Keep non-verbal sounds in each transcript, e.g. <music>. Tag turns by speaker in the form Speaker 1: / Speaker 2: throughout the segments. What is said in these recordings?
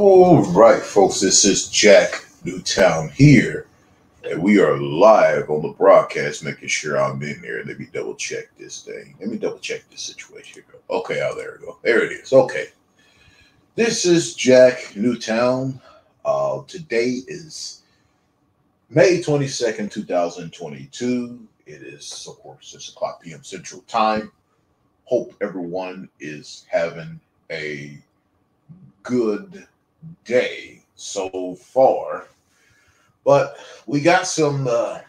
Speaker 1: All right, folks, this is Jack Newtown here, and we are live on the broadcast, making sure I'm in there. Let me double check this thing. Let me double check this situation. Okay, oh, there we go. There it is. Okay. This is Jack Newtown. Uh, today is May 22nd, 2022. It is, of course, 6 o'clock p.m. Central Time. Hope everyone is having a good day so far. But we got some uh,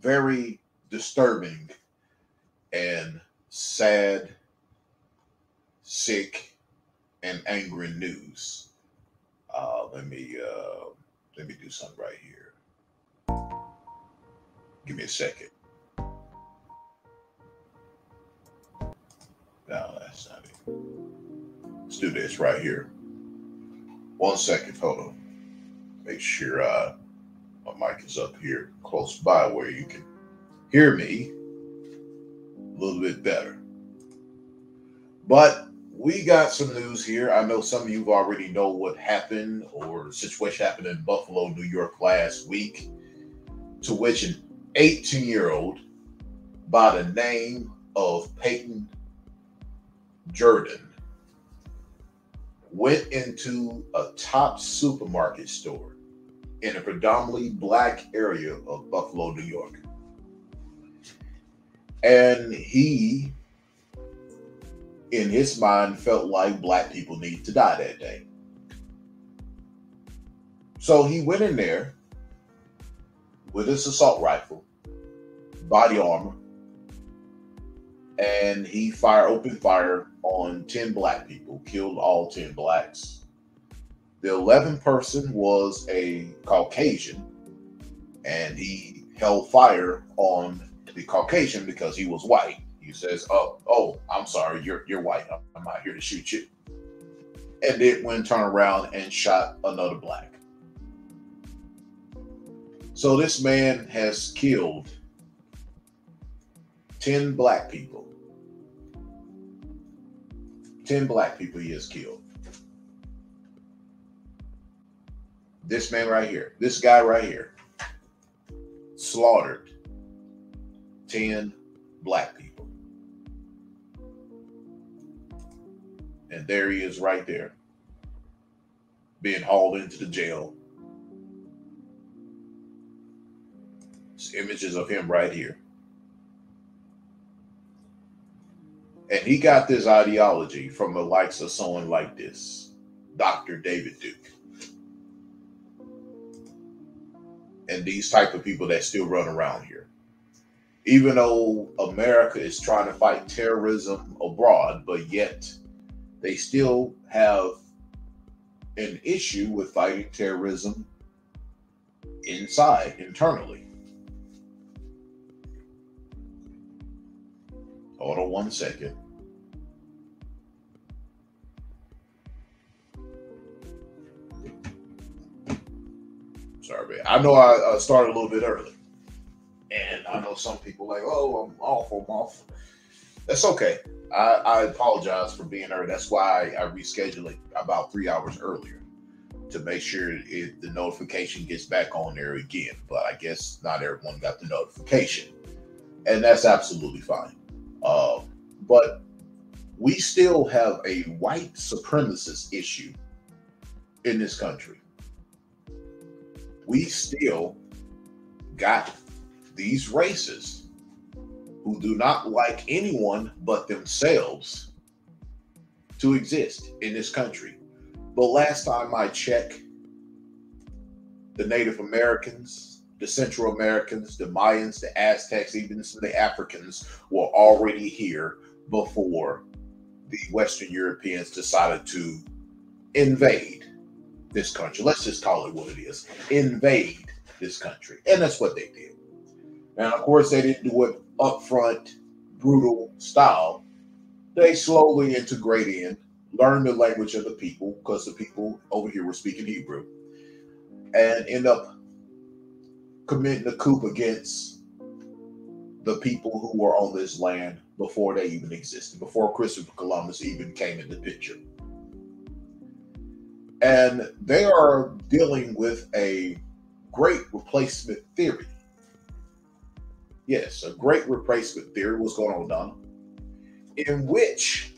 Speaker 1: very disturbing and sad, sick, and angry news. Uh, let me uh, let me do something right here. Give me a second. No, that's not it. Let's do this right here. One second, hold on. Make sure uh, my mic is up here close by where you can hear me a little bit better. But we got some news here. I know some of you already know what happened or situation happened in Buffalo, New York last week, to which an 18 year old by the name of Peyton Jordan went into a top supermarket store in a predominantly black area of Buffalo, New York. And he, in his mind, felt like black people need to die that day. So he went in there with his assault rifle, body armor, and he fired open fire on 10 black people, killed all 10 blacks. The 11th person was a Caucasian, and he held fire on the Caucasian because he was white. He says, "Oh, oh, I'm sorry, you're you're white. I'm not here to shoot you." And then went turn around and shot another black. So this man has killed 10 black people. 10 black people he has killed. This man right here, this guy right here, slaughtered 10 black people. And there he is right there, being hauled into the jail. It's images of him right here. And he got this ideology from the likes of someone like this, Dr. David Duke. And these type of people that still run around here. Even though America is trying to fight terrorism abroad, but yet they still have an issue with fighting terrorism inside, internally. Hold on one second. Sorry, man. I know I uh, started a little bit early. And I know some people like, oh, I'm off, I'm off. That's okay. I, I apologize for being early. That's why I rescheduled it about three hours earlier to make sure it, the notification gets back on there again. But I guess not everyone got the notification. And that's absolutely fine. Uh, but we still have a white supremacist issue in this country. We still got these races who do not like anyone but themselves to exist in this country. But last time I checked, the Native Americans, the Central Americans, the Mayans, the Aztecs, even some of the Africans were already here before the Western Europeans decided to invade this country. Let's just call it what it is invade this country. And that's what they did. And of course, they didn't do it upfront, brutal style. They slowly integrated in, learned the language of the people because the people over here were speaking Hebrew, and end up committing a coup against the people who were on this land before they even existed, before Christopher Columbus even came into picture. And they are dealing with a great replacement theory. Yes, a great replacement theory. What's going on, Donna? In which,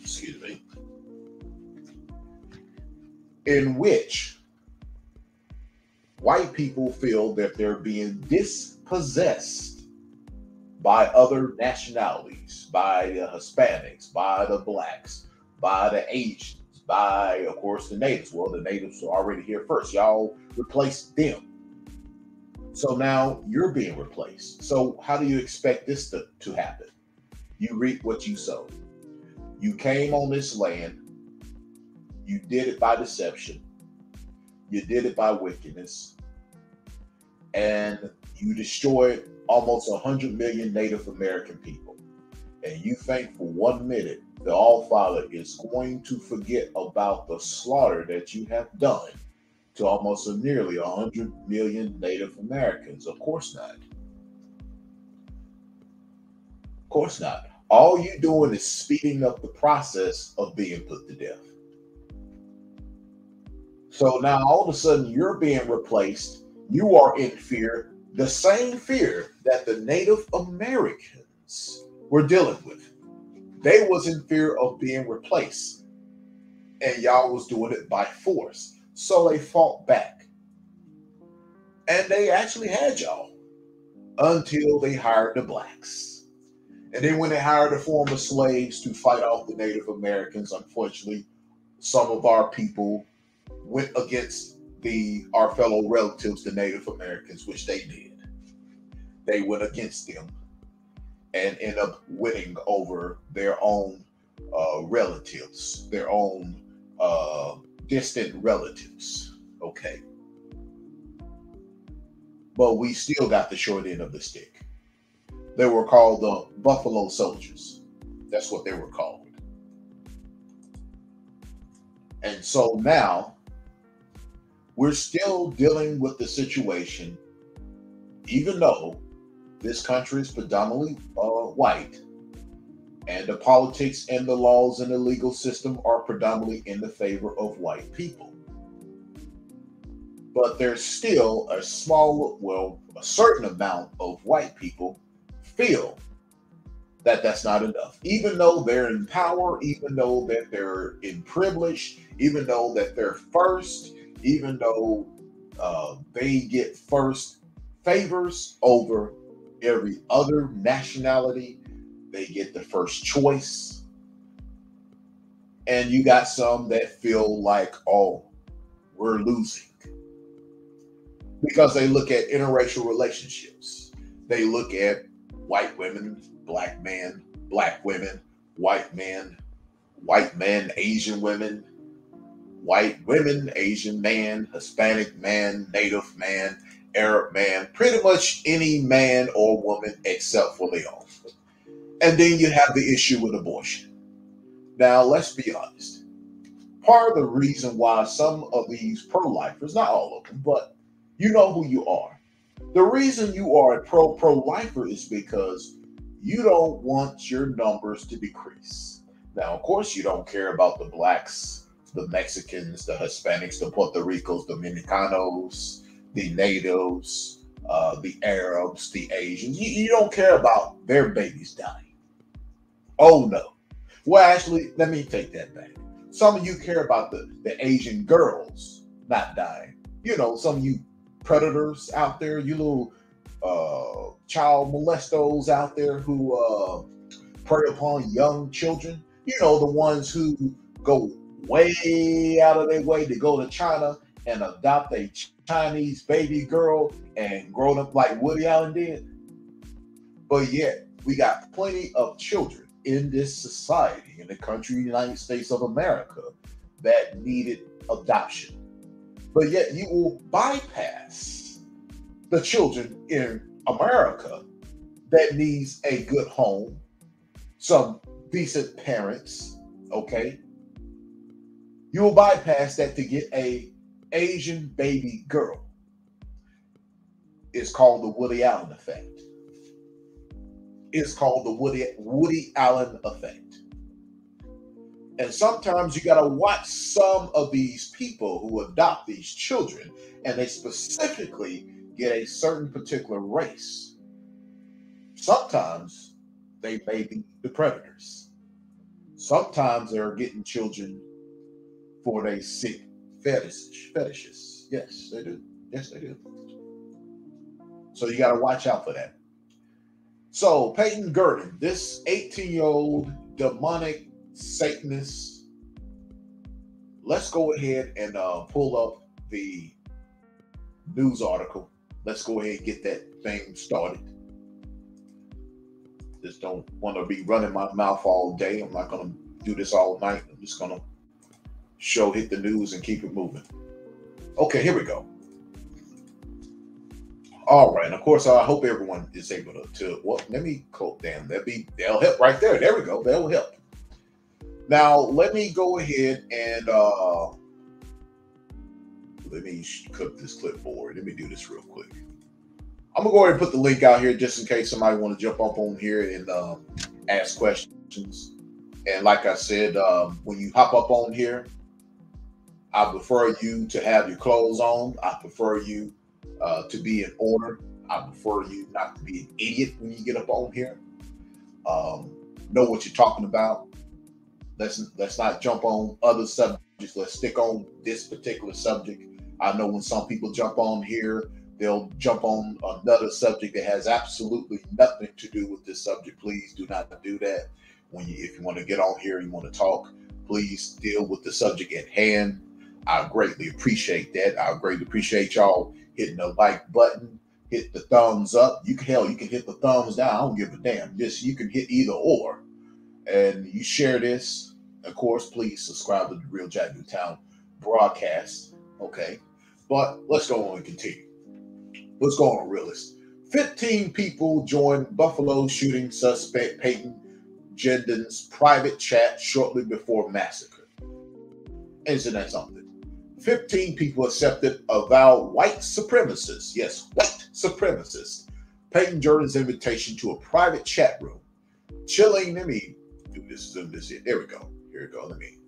Speaker 1: excuse me, in which white people feel that they're being dispossessed by other nationalities, by the Hispanics, by the blacks, by the Asians, by, of course, the natives. Well, the natives are already here first. Y'all replaced them. So now you're being replaced. So how do you expect this to, to happen? You reap what you sow. You came on this land. You did it by deception. You did it by wickedness. And you destroyed almost 100 million Native American people. And you think for one minute the All Father is going to forget about the slaughter that you have done to almost nearly 100 million Native Americans? Of course not. Of course not. All you're doing is speeding up the process of being put to death. So now all of a sudden you're being replaced. You are in fear, the same fear that the Native Americans were dealing with. They was in fear of being replaced. And y'all was doing it by force. So they fought back. And they actually had y'all until they hired the blacks. And then when they hired the former slaves to fight off the Native Americans, unfortunately, some of our people went against the our fellow relatives, the Native Americans, which they did. They went against them and end up winning over their own uh, relatives, their own uh, distant relatives. Okay. But we still got the short end of the stick. They were called the Buffalo Soldiers. That's what they were called. And so now we're still dealing with the situation, even though this country is predominantly uh, white, and the politics and the laws and the legal system are predominantly in the favor of white people. But there's still a small, well, a certain amount of white people feel that that's not enough. Even though they're in power, even though that they're in privilege, even though that they're first, even though uh, they get first favors over every other nationality. They get the first choice. And you got some that feel like, oh, we're losing. Because they look at interracial relationships. They look at white women, black men, black women, white men, white men, Asian women, white women, Asian man, Hispanic man, Native man, Arab man, pretty much any man or woman except for Leon. And then you have the issue with abortion. Now, let's be honest. Part of the reason why some of these pro lifers, not all of them, but you know who you are. The reason you are a pro pro lifer is because you don't want your numbers to decrease. Now, of course, you don't care about the blacks, the Mexicans, the Hispanics, the Puerto Ricos, the Dominicanos, the natives, uh, the Arabs, the Asians. You, you don't care about their babies dying. Oh no. Well, actually, let me take that back. Some of you care about the, the Asian girls not dying. You know, some of you predators out there, you little uh, child molestos out there who uh, prey upon young children. You know, the ones who go way out of their way to go to China and adopt a Chinese baby girl and grow up like Woody Allen did. But yet, we got plenty of children in this society, in the country, United States of America, that needed adoption. But yet, you will bypass the children in America that needs a good home, some decent parents, okay? You will bypass that to get a Asian baby girl It's called the Woody Allen effect. It's called the Woody Woody Allen effect. And sometimes you got to watch some of these people who adopt these children, and they specifically get a certain particular race. Sometimes they may be the predators. Sometimes they're getting children for they sick fetish, fetishes. Yes, they do. Yes, they do. So you got to watch out for that. So Peyton Gurdon, this 18-year-old demonic Satanist. Let's go ahead and uh, pull up the news article. Let's go ahead and get that thing started. Just don't want to be running my mouth all day. I'm not going to do this all night. I'm just going to show, hit the news, and keep it moving. Okay, here we go. All right, and of course, I hope everyone is able to. to well, let me quote them. That be they'll help right there. There we go. They'll help. Now, let me go ahead and uh, let me cook this clipboard. Let me do this real quick. I'm gonna go ahead and put the link out here just in case somebody want to jump up on here and um, ask questions. And like I said, um, when you hop up on here, I prefer you to have your clothes on. I prefer you uh, to be in order. I prefer you not to be an idiot when you get up on here. Um, know what you're talking about. Let's let's not jump on other subjects. Let's stick on this particular subject. I know when some people jump on here, they'll jump on another subject that has absolutely nothing to do with this subject. Please do not do that. When you, if you want to get on here, you want to talk, please deal with the subject at hand. I greatly appreciate that. I greatly appreciate y'all hitting the like button, hit the thumbs up. You can hell, you can hit the thumbs down. I don't give a damn. Just you can hit either or, and you share this of course, please subscribe to the Real Jack Newtown broadcast. Okay. But let's go on and continue. Let's go on, realist. 15 people joined Buffalo shooting suspect Peyton Gendon's private chat shortly before massacre. Isn't that something? 15 people accepted avowed white supremacists, yes, white supremacists, Peyton Jordan's invitation to a private chat room. Chilling, let me do this, zoom this in. There we go. Here we go. Let me.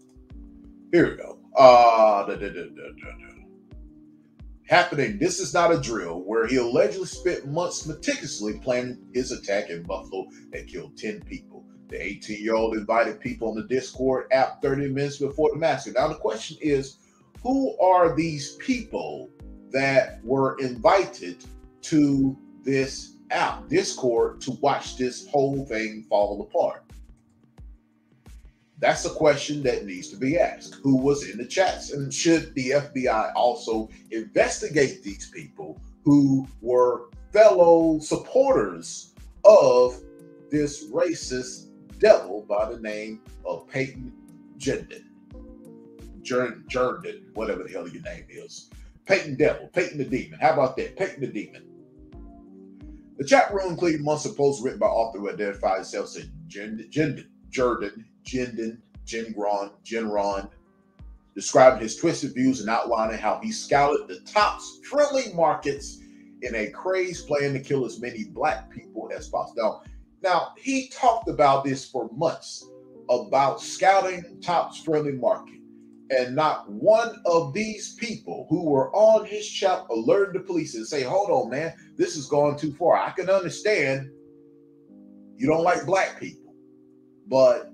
Speaker 1: Here we go. Uh, da, da, da, Happening. This is not a drill. Where he allegedly spent months meticulously planning his attack in Buffalo that killed 10 people. The 18 year old invited people on the Discord app 30 minutes before the massacre. Now, the question is who are these people that were invited to this app, Discord, to watch this whole thing fall apart? That's a question that needs to be asked. Who was in the chats? And should the FBI also investigate these people who were fellow supporters of this racist devil by the name of Peyton Jerdon, whatever the hell your name is. Peyton Devil, Peyton the Demon. How about that? Peyton the Demon. The chat room included months of posts written by author who identified himself as Jordan Jindon, Gengron, describing his twisted views and outlining how he scouted the Tops Friendly Markets in a crazed plan to kill as many black people as possible. Now, now he talked about this for months about scouting Tops Friendly Market. And not one of these people who were on his chat alerted the police and say, hold on, man, this is going too far. I can understand you don't like black people, but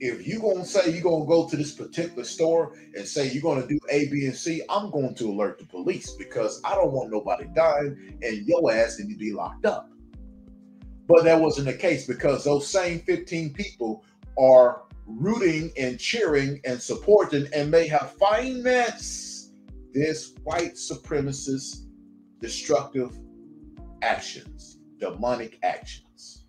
Speaker 1: if you're gonna say you're gonna go to this particular store and say you're gonna do A, B, and C, I'm going to alert the police because I don't want nobody dying and your ass need to be locked up. But that wasn't the case because those same 15 people are rooting and cheering and supporting and may have financed this white supremacist destructive actions, demonic actions.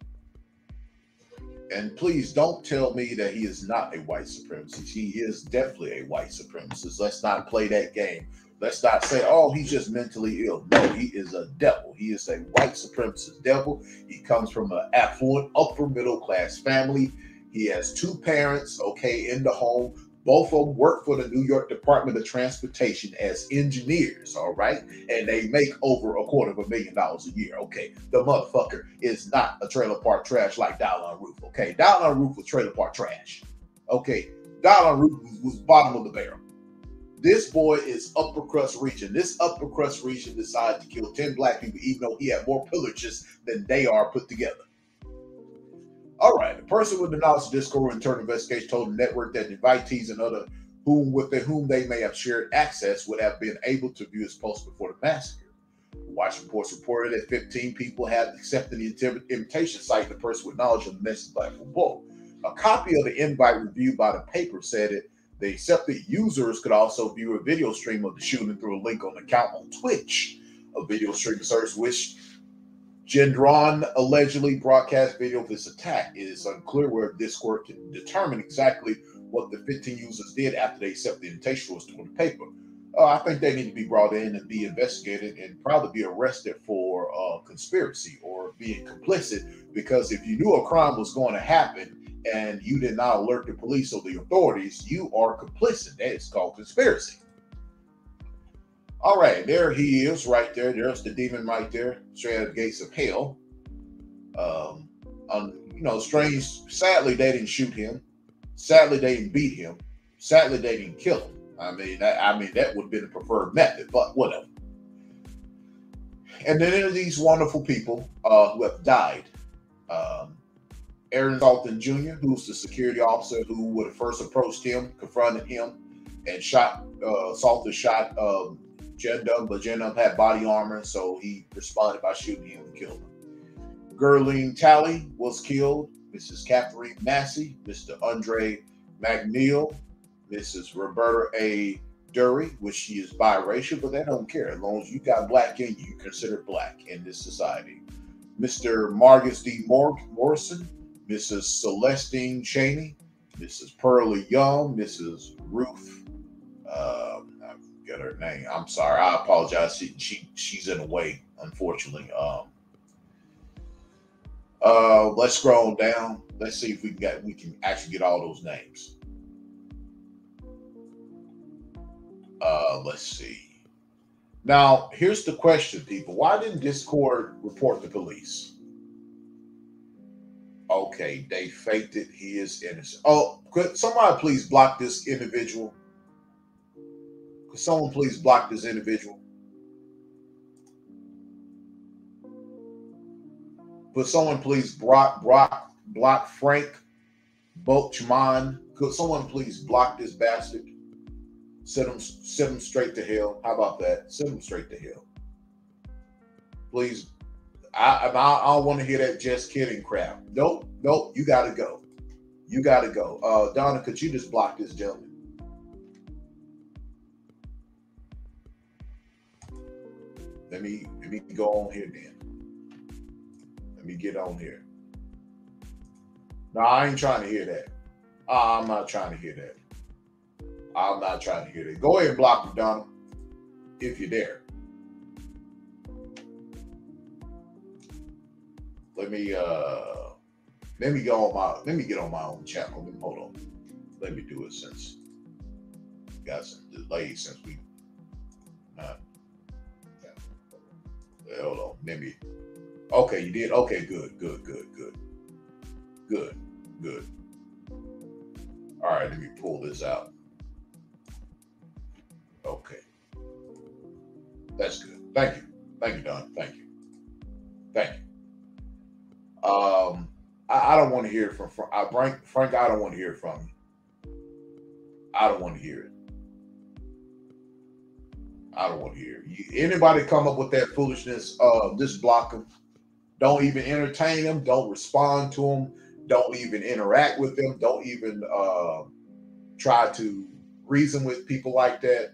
Speaker 1: And please don't tell me that he is not a white supremacist. He is definitely a white supremacist. Let's not play that game. Let's not say, oh, he's just mentally ill. No, he is a devil. He is a white supremacist devil. He comes from an affluent, upper middle class family. He has two parents, okay, in the home. Both of them work for the New York Department of Transportation as engineers, all right? And they make over a quarter of a million dollars a year. Okay. The motherfucker is not a trailer park trash like Dylann Roof. Okay. Dylann Roof was trailer park trash. Okay. Dylann Roof was, was bottom of the barrel. This boy is upper crust region. This upper crust region decided to kill 10 black people, even though he had more pillages than they are put together. All right, the person with the knowledge of Discord internal investigation told the network that invitees and other whom with the, whom they may have shared access would have been able to view his post before the massacre. Watch reports reported that 15 people had accepted the invitation, citing the person with knowledge of the message by book. A copy of the invite reviewed by the paper said it the accepted users could also view a video stream of the shooting through a link on the account on Twitch, a video streaming service which Gendron allegedly broadcast video of this attack. It is unclear where Discord can determine exactly what the 15 users did after they accepted the invitation was to the paper. Uh, I think they need to be brought in and be investigated and probably be arrested for uh, conspiracy or being complicit. Because if you knew a crime was going to happen and you did not alert the police or the authorities, you are complicit. That is called conspiracy. All right, there he is, right there. There's the demon right there, straight out of the gates of hell. Um, um, you know, strange. Sadly, they didn't shoot him. Sadly, they didn't beat him. Sadly, they didn't kill him. I mean, that, I mean, that would been the preferred method, but whatever. And then there these wonderful people uh, who have died. Um, Aaron Salter Jr., who's the security officer who would have first approached him, confronted him, and shot uh, shot um, Jendum, but Jendum had body armor, so he responded by shooting him and killed him. Gurleen Talley was killed. Mrs. Katherine Massey, Mr. Andre McNeil, Mrs. Roberta A. Drury, which she is biracial, but they don't care. As long as you got black in you, you're considered black in this society. Mr. Margus D. Morrison, Mrs. Celestine Chaney, Mrs. Pearlie Young, Mrs. Ruth, uh, Forget her name. I'm sorry. I apologize. She, she she's in a way, unfortunately. Um, uh, let's scroll down. Let's see if we can get we can actually get all those names. Uh, let's see. Now, here's the question, people. Why didn't Discord report the police? Okay, they faked it. He is innocent. Oh, could somebody please block this individual? Could someone please block this individual? Could someone please block block block Frank Bochman? Could someone please block this bastard? Send him send him straight to hell. How about that? Send him straight to hell. Please I, I, I don't want to hear that just kidding crap. Nope, nope. You got to go. You got to go. Uh, Donna, could you just block this gentleman? Let me let me go on here then. Let me get on here. No, I ain't trying to hear that. Uh, I'm not trying to hear that. I'm not trying to hear that. Go ahead and block me, Donna, if you're there. let me uh let me go on my let me get on my own channel. Hold on. Let me do it since got some delay since we hold on. let me. okay, you did okay, good, good, good, good. Good, good. All right, let me pull this out. Okay. That's good. Thank you. Thank you, Don. Thank you. Thank you. Um, I, I don't want to hear from uh, Frank. Frank, I don't want to hear from you. I don't want to hear it. I don't want to hear it. Anybody come up with that foolishness? Uh, just block them. Don't even entertain them. Don't respond to them. Don't even interact with them. Don't even uh, try to reason with people like that.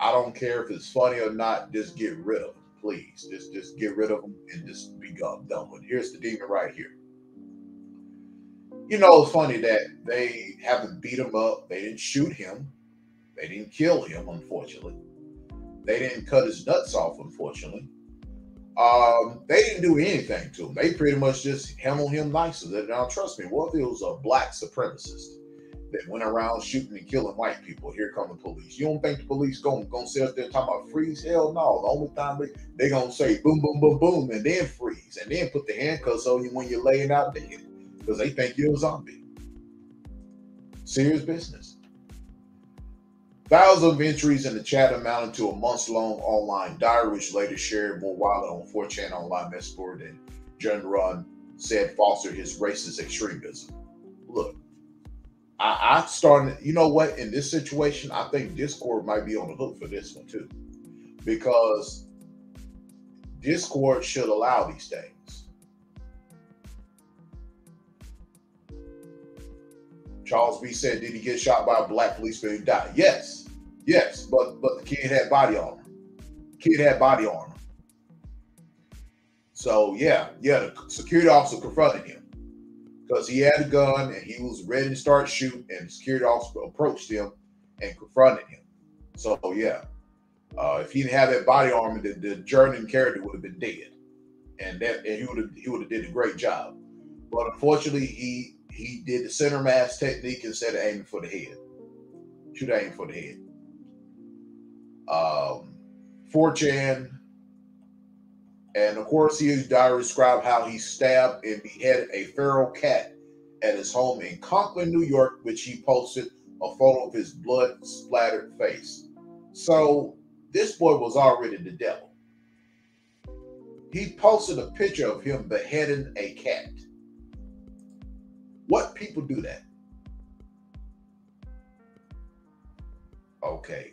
Speaker 1: I don't care if it's funny or not. Just get rid of them please. Just just get rid of them and just be done with. Here's the demon right here. You know, it's funny that they haven't beat him up. They didn't shoot him. They didn't kill him, unfortunately. They didn't cut his nuts off, unfortunately. Um, they didn't do anything to him. They pretty much just handled him nicely. Now, trust me, it was a black supremacist? that went around shooting and killing white people. Here come the police. You don't think the police gonna gonna sit up there and talk about freeze? Hell no. The only time they they gonna say boom, boom, boom, boom, and then freeze, and then put the handcuffs on you when you're laying out dead because they think you're a zombie. Serious business. Thousands of entries in the chat amounted to a months-long online diary, which later shared more widely on 4chan online mess board and Gendron said fostered his racist extremism. Look, I, I started, you know what, in this situation, I think Discord might be on the hook for this one too. Because Discord should allow these things. Charles B said, Did he get shot by a black policeman who died? Yes. Yes. But but the kid had body armor. Kid had body armor. So yeah, yeah, the security officer confronted him because he had a gun and he was ready to start shooting, and the security officer approached him and confronted him. So yeah, uh, if he didn't have that body armor, the, the German character would have been dead, and that and he would have he would have did a great job. But unfortunately, he he did the center mass technique instead of aiming for the head. Should aim for the head. Um, 4chan and of course, his diary described how he stabbed and beheaded a feral cat at his home in Conklin, New York, which he posted a photo of his blood splattered face. So this boy was already the devil. He posted a picture of him beheading a cat. What people do that? Okay.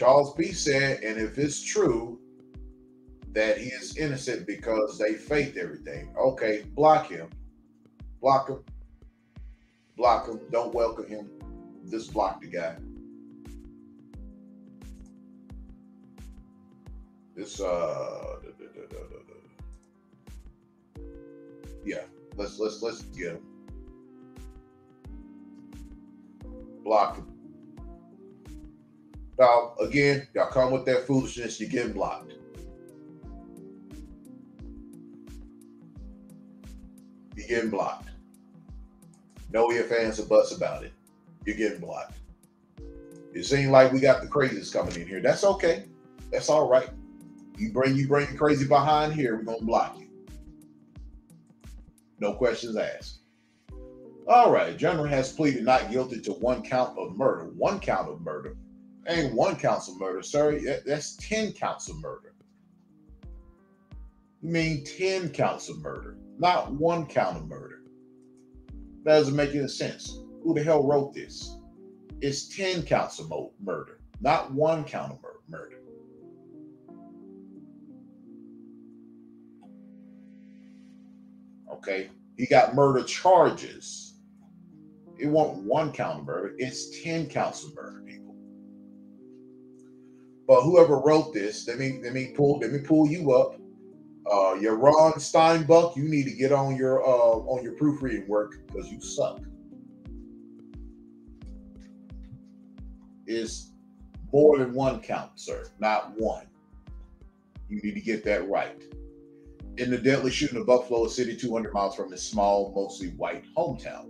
Speaker 1: Charles B said, and if it's true, that he is innocent because they faked everything. Okay, block him. Block him. Block him. Don't welcome him. Just block the guy. This uh da, da, da, yeah, let's let's let's get him. Block him. Now again, y'all come with that foolishness, you get blocked. You're getting blocked. No ifs, ands, or buts about it. You're getting blocked. It seems like we got the crazies coming in here. That's okay. That's all right. You bring you bring crazy behind here, we're gonna block you. No questions asked. All right, Gendron has pleaded not guilty to one count of murder. One count of murder. Ain't one count of murder, sir. That's 10 counts of murder. You mean 10 counts of murder not one count of murder. That doesn't make any sense. Who the hell wrote this? It's 10 counts of murder, not one count of murder. Okay, he got murder charges. It won't one count of murder, it's 10 counts of murder. But whoever wrote this, let me let me pull let me pull you up uh, your Ron Steinbuck, you need to get on your uh, on your proofreading work because you suck. Is more than one count, sir, not one. You need to get that right. In the deadly shooting of Buffalo a City, 200 miles from his small, mostly white hometown,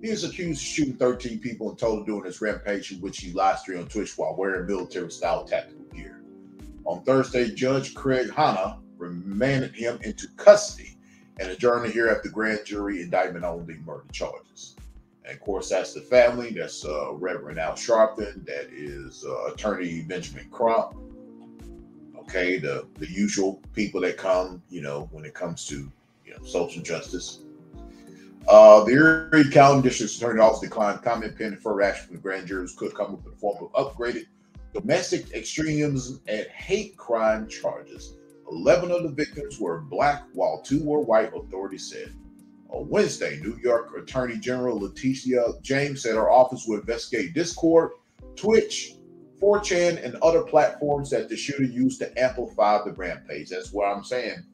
Speaker 1: he is accused of shooting 13 people in total during his rampage, in which he live streamed on Twitch while wearing military-style tactical. On Thursday, Judge Craig Hanna remanded him into custody and adjourned to hear after grand jury indictment on the murder charges. And of course, that's the family. That's uh, Reverend Al Sharpton. That is uh, Attorney Benjamin Crump. Okay, the the usual people that come, you know, when it comes to you know social justice. Uh, the Erie County District Attorney Office declined comment pending further action from the grand jurors could come up with a form of upgraded domestic extremism and hate crime charges 11 of the victims were black, while two were white, authorities said. On Wednesday, New York Attorney General Letitia James said her office would investigate Discord, Twitch, 4chan, and other platforms that the shooter used to amplify the rampage. That's what I'm saying.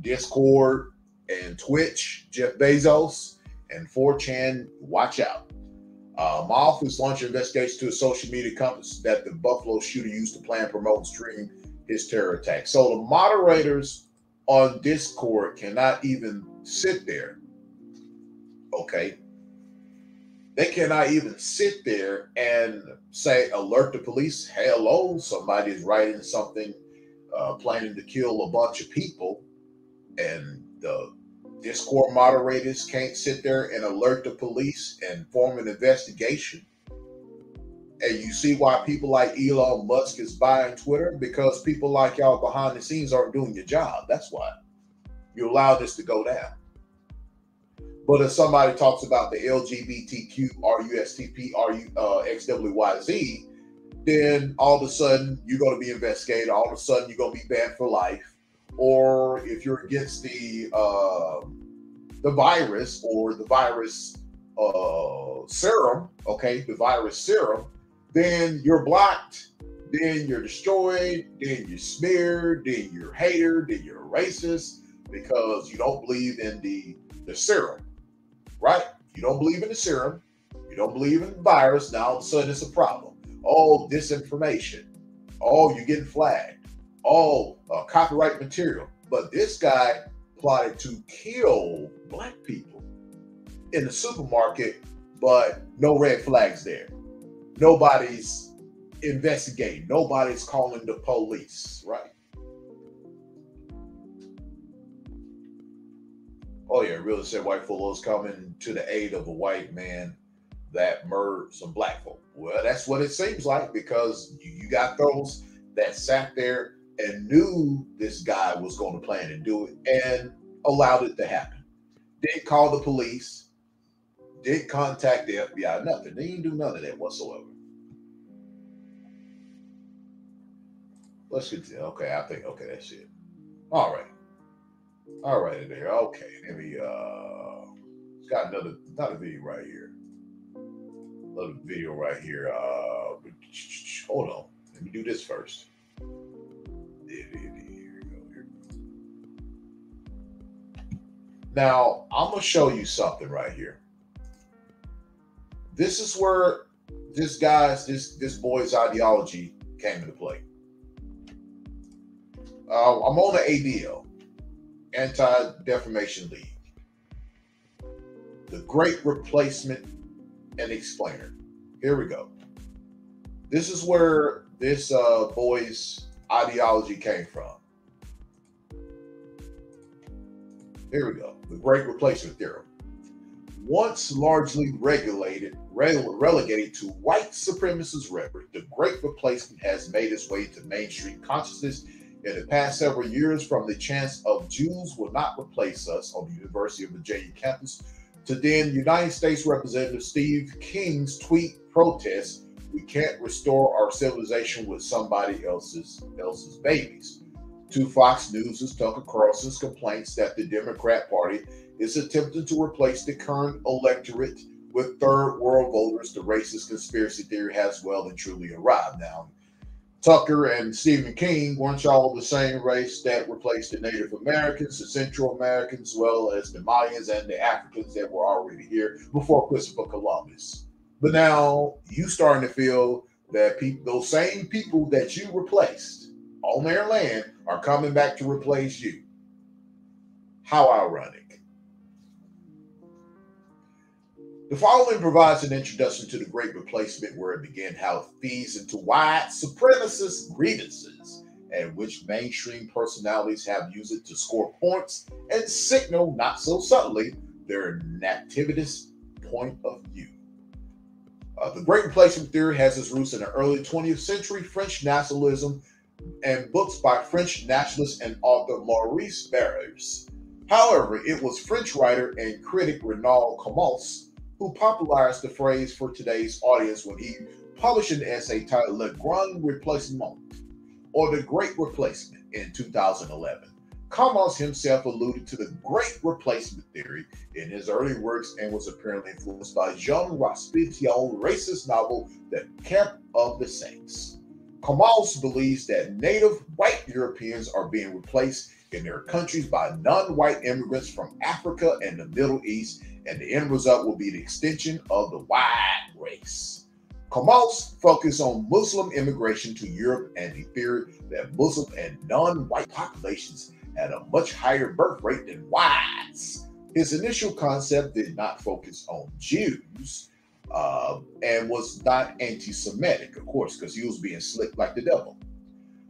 Speaker 1: Discord and Twitch, Jeff Bezos, and 4chan, watch out. Uh, my office launched an investigation to a social media company that the Buffalo shooter used to plan, promote, and stream his terror attack. So the moderators on Discord cannot even sit there, okay, They cannot even sit there and say, alert the police. Hello, somebody is writing something, uh, planning to kill a bunch of people, and the Discord moderators can't sit there and alert the police and form an investigation. And you see why people like Elon Musk is buying Twitter because people like y'all behind the scenes aren't doing your job. That's why you allow this to go down. But if somebody talks about the LGBTQ, RUSTP, RU, uh, XWYZ, then all of a sudden you're going to be investigated. All of a sudden you're going to be banned for life. Or if you're against the uh, the virus or the virus uh, serum, okay, the virus serum, then you're blocked. Then you're destroyed. Then you're smeared. Then you're a hater. Then you're racist because you don't believe in the the serum right? You don't believe in the serum, you don't believe in the virus. Now all of a sudden it's a problem. Oh, disinformation. Oh, you're getting flagged. Oh, uh, copyright material. But this guy plotted to kill black people in the supermarket, but no red flags there. Nobody's investigating. Nobody's calling the police, right? oh yeah, real estate white fellows coming to the aid of a white man that murdered some black folk. Well, that's what it seems like because you, got those that sat there and knew this guy was going to plan and do it and allowed it to happen. Didn't call the police, didn't contact the FBI, nothing. They didn't do none of that whatsoever. Let's continue. Okay, I think okay, that's it. All right. All right, there. Okay, let me. Uh, it's got another another video right here. Another video right here. Uh, hold on. Let me do this first. Now I'm gonna show you something right here. This is where this guy's this this boy's ideology came into play. Uh, I'm on the ADL. Anti Defamation League, The Great Replacement and Explainer. Here we go. This is where this uh, boy's ideology came from. Here we go. The Great Replacement Theorem. Once largely regulated, rele- relegated to white supremacist rhetoric, the Great Replacement has made its way to mainstream consciousness in the past several years, from the chance of Jews will not replace us on the University of Virginia campus to then United States Representative Steve King's tweet protest, we can't restore our civilization with somebody else's else's babies. To Fox News' Tucker Carlson's complaints that the Democrat Party is attempting to replace the current electorate with third world voters, the racist conspiracy theory has well and truly arrived. Now, Tucker and Stephen King weren't y'all the same race that replaced the Native Americans, the Central Americans, as well as the Mayans and the Africans that were already here before Christopher Columbus. But now you starting to feel that people, those same people that you replaced on their land are coming back to replace you. How ironic. The following provides an introduction to the Great Replacement, where it began, how it feeds into white supremacist grievances, and which mainstream personalities have used it to score points and signal, not so subtly, their nativist point of view. Uh, the Great Replacement theory has its roots in the early 20th century French nationalism and books by French nationalist and author Maurice Barrès. However, it was French writer and critic Renaud Camus who popularized the phrase for today's audience when he published an essay titled Le Grand Replacement, or The Great Replacement, in 2011. Camus himself alluded to the Great Replacement theory in his early works and was apparently influenced by Jean Robespierre's racist novel, The Camp of the Saints. Camus believes that native white Europeans are being replaced in their countries by non white immigrants from Africa and the Middle East and the end result will be the extension of the white race. Kamal's focused on Muslim immigration to Europe and the theory that Muslim and non-white populations had a much higher birth rate than whites. His initial concept did not focus on Jews, uh, and was not anti Semitic, of course, because he was being slick like the devil.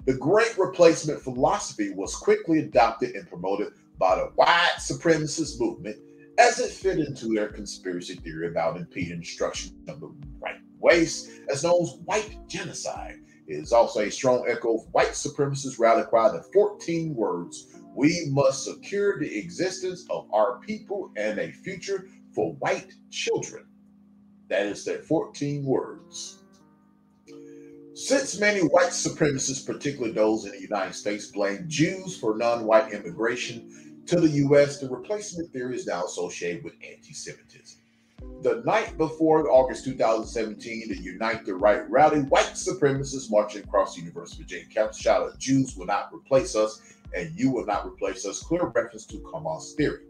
Speaker 1: The Great Replacement philosophy was quickly adopted and promoted by the white supremacist movement as it fit into their conspiracy theory about impeding destruction of the right race, as known as white genocide. It is also a strong echo of white supremacist rally cry, the 14 words we must secure the existence of our people and a future for white children. That is their 14 words. Since many white supremacists, particularly those in the United States, blame Jews for non white immigration to the U.S., the replacement theory is now associated with anti Semitism. The night before August 2017, the Unite the Right rally, white supremacists marching across the University of Virginia campus shouted, Jews will not replace us and you will not replace us. Clear reference to Hamas theory.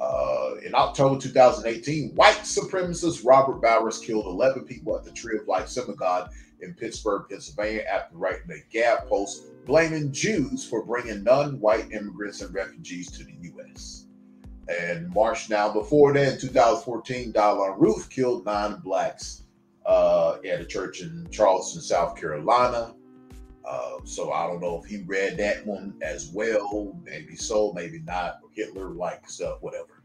Speaker 1: Uh, in October 2018, white supremacist Robert Bowers killed 11 people at the Tree of Life Synagogue in Pittsburgh, Pennsylvania, after writing a Gab post blaming Jews for bringing non white immigrants and refugees to the U.S. And March now, before that, in 2014, Dylann Roof killed nine blacks uh, at a church in Charleston, South Carolina. Uh, so I don't know if he read that one as well. Maybe so, maybe not. Hitler like stuff, whatever.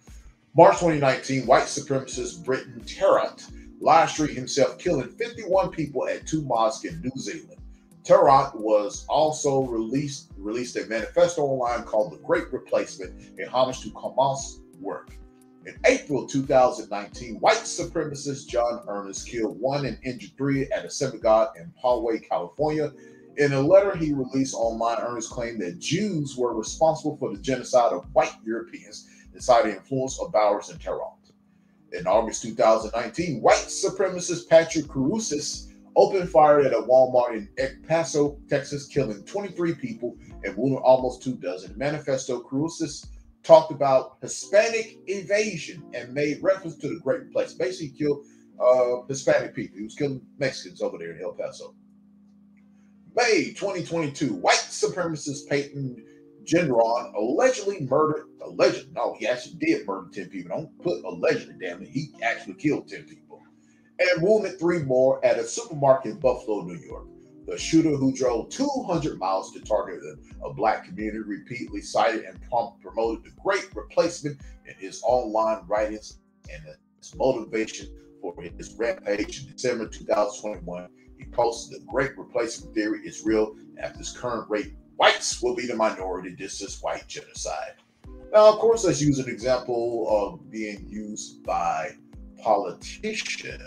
Speaker 1: March 2019, white supremacist Brenton Tarrant live streamed himself killing 51 people at two mosques in New Zealand. Tarrant was also released released a manifesto online called The Great Replacement in homage to Hamas' work. In April 2019, white supremacist John Earnest killed one and injured three at a synagogue in Poway, California in a letter he released online, Earnest claimed that Jews were responsible for the genocide of white Europeans inside the influence of Bowers and Tarrant. In August 2019, white supremacist Patrick Crusius opened fire at a Walmart in El Paso, Texas, killing 23 people and wounding almost two dozen. Manifesto Crusius talked about Hispanic invasion and made reference to the Great Place. Basically, killed uh, Hispanic people. He was killing Mexicans over there in El Paso. May 2022, white supremacist Peyton Gendron allegedly murdered, alleged, no, he actually did murder 10 people. Don't put allegedly, damn it. He actually killed 10 people and wounded three more at a supermarket in Buffalo, New York. The shooter who drove 200 miles to target a, black community repeatedly cited and promoted the great replacement in his online writings and his motivation for his rampage in December 2021 he posted the great replacement theory is real. At this current rate, whites will be the minority. This is white genocide. Now, of course, let's use an example of being used by politicians.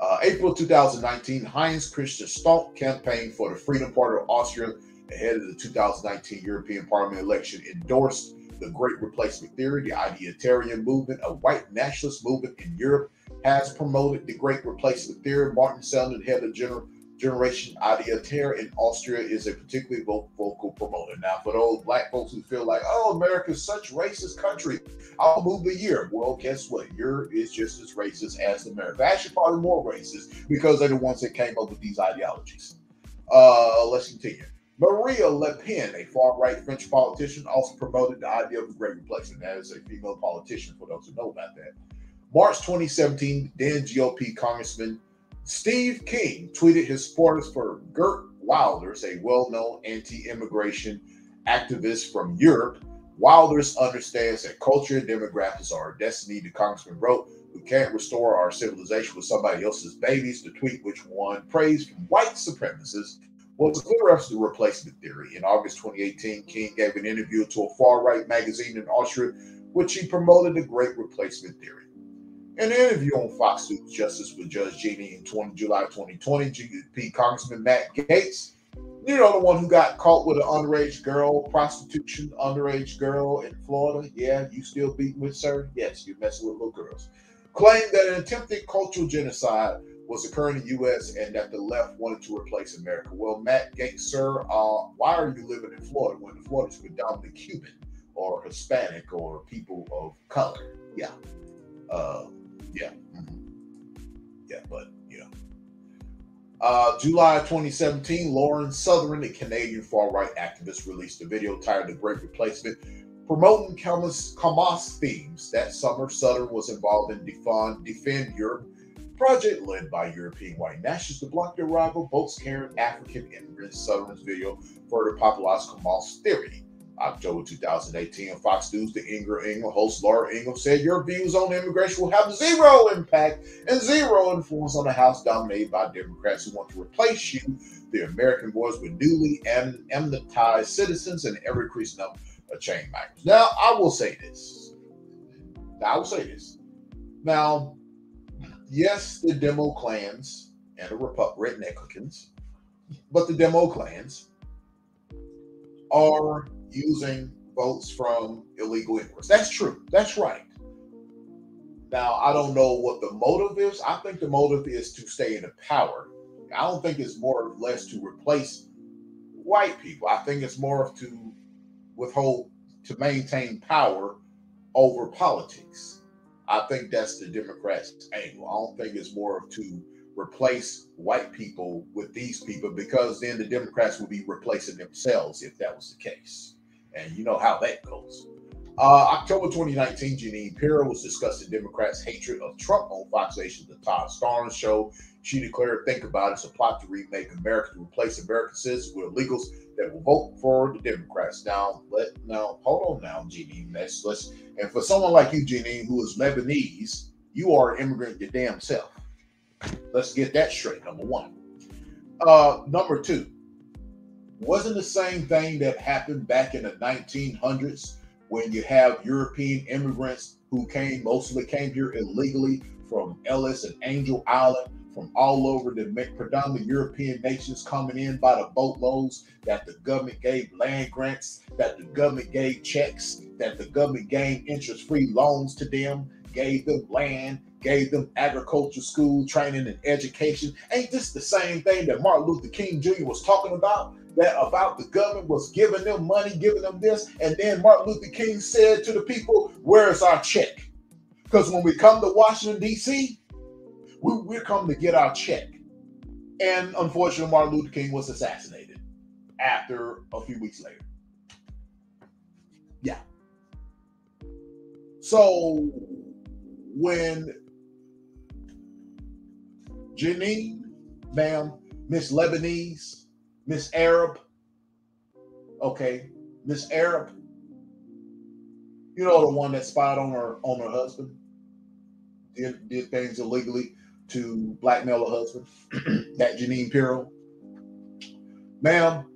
Speaker 1: Uh, April 2019, Heinz Christian Strache campaign for the Freedom Party of Austria ahead of the 2019 European Parliament election endorsed the Great Replacement Theory, the Identitarian movement, a white nationalist movement in Europe has promoted the Great Replacement Theory. Martin Sellner, head of Gener- Generation Ideateur in Austria, is a particularly vocal promoter. Now, for those black folks who feel like, oh, America's such racist country, I'll move the year. Well, guess what? Europe is just as racist as America. Actually, probably more racist because they're the ones that came up with these ideologies. Uh, let's continue. Maria Le Pen, a far right French politician, also promoted the idea of a great replacement. That is a female politician, for those who know about that. March 2017, then GOP Congressman Steve King tweeted his support for Geert Wilders, a well known anti immigration activist from Europe. Wilders understands that culture and demographics are our destiny, the congressman wrote. We can't restore our civilization with somebody else's babies. The tweet, which won praise from white supremacists, was a clear reference to replacement theory. In August 2018, King gave an interview to a far right magazine in Austria, which he promoted the great replacement theory. In an interview on Fox News Justice with Judge Jeanine in 20, July 2020, GOP Congressman Matt Gaetz, you know, the one who got caught with an underage girl, prostitution, underage girl in Florida. Yeah, you still beating with sir? Yes, you're messing with little girls. Claimed that an attempted cultural genocide was occurring in the U.S. and that the left wanted to replace America. Well, Matt Gaetz, sir, uh, why are you living in Florida when Florida is predominantly Cuban or Hispanic or people of color? Yeah. Uh, yeah. Mm-hmm. Yeah, but know. Uh, July 2017, Lauren Southern, a Canadian far right activist, released a video titled The Great Replacement, Promoting Hamas themes that summer, Southern was involved in Defend, Defend Europe project led by European white nationalists to block the arrival of boats carrying African immigrants. Southern's video further popularized Hamas theory. October 2018 on Fox News, the Ingraham Ingraham host Laura Ingraham said your views on immigration will have zero impact and zero influence on the House dominated by Democrats who want to replace you, the American voice, with newly amnestized citizens and ever increasing up a chain migrants. Now, I will say this. I will say this. Now, yes, the demo clans and the Repu- redneckins, but the demo clans are using votes from illegal immigrants. That's true. That's right. Now, I don't know what the motive is. I think the motive is to stay in the power. I don't think it's more or less to replace white people. I think it's more of to withhold, to maintain power over politics. I think that's the Democrats' angle. I don't think it's more of to replace white people with these people because then the Democrats would be replacing themselves if that was the case and you know how that goes. Uh, October 2019, Jeanine Pirro was discussing Democrats' hatred of Trump on Fox Nation, the Todd Starnes show. She declared, "Think about it. It's a plot to remake America to replace American citizens with illegals that will vote for the Democrats." Now, let now hold on now, Jeanine. Let's let's and for someone like you, Jeanine, who is Lebanese, you are an immigrant your damn self. Let's get that straight. Number one. Uh, number two wasn't the same thing that happened back in the 1900s when you have European immigrants who came, mostly came here illegally from Ellis and Angel Island, from all over the predominantly European nations coming in by the boatloads, that the government gave land grants, that the government gave checks, that the government gave interest free loans to them, gave them land, gave them agriculture school training and education. Ain't this the same thing that Martin Luther King Jr. was talking about? That about the government was giving them money, giving them this. And then Martin Luther King said to the people, Where's our check? Because when we come to Washington, D.C., we, we're coming to get our check. And unfortunately, Martin Luther King was assassinated after a few weeks later. Yeah. So when Jeanine, ma'am, Miss Lebanese, Miss Arab. Okay, Miss Arab. You know the one that spied on her on her husband, did did things illegally to blackmail her husband. <clears throat> that Jeanine Pirro, ma'am.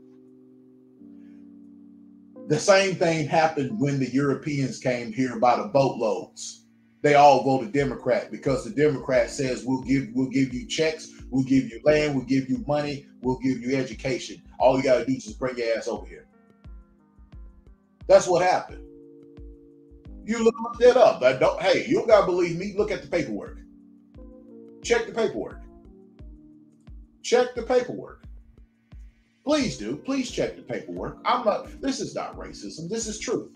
Speaker 1: The same thing happened when the Europeans came here by the boatloads. They all voted Democrat because the Democrat says we'll give we'll give you checks, we'll give you land, we'll give you money, We'll give you education. All you got to do is just bring your ass over here. That's what happened. You look that up. But don't, hey, you don't got to believe me. Look at the paperwork. Check the paperwork. Check the paperwork. Please do. Please check the paperwork. I'm not, this is not racism. This is truth.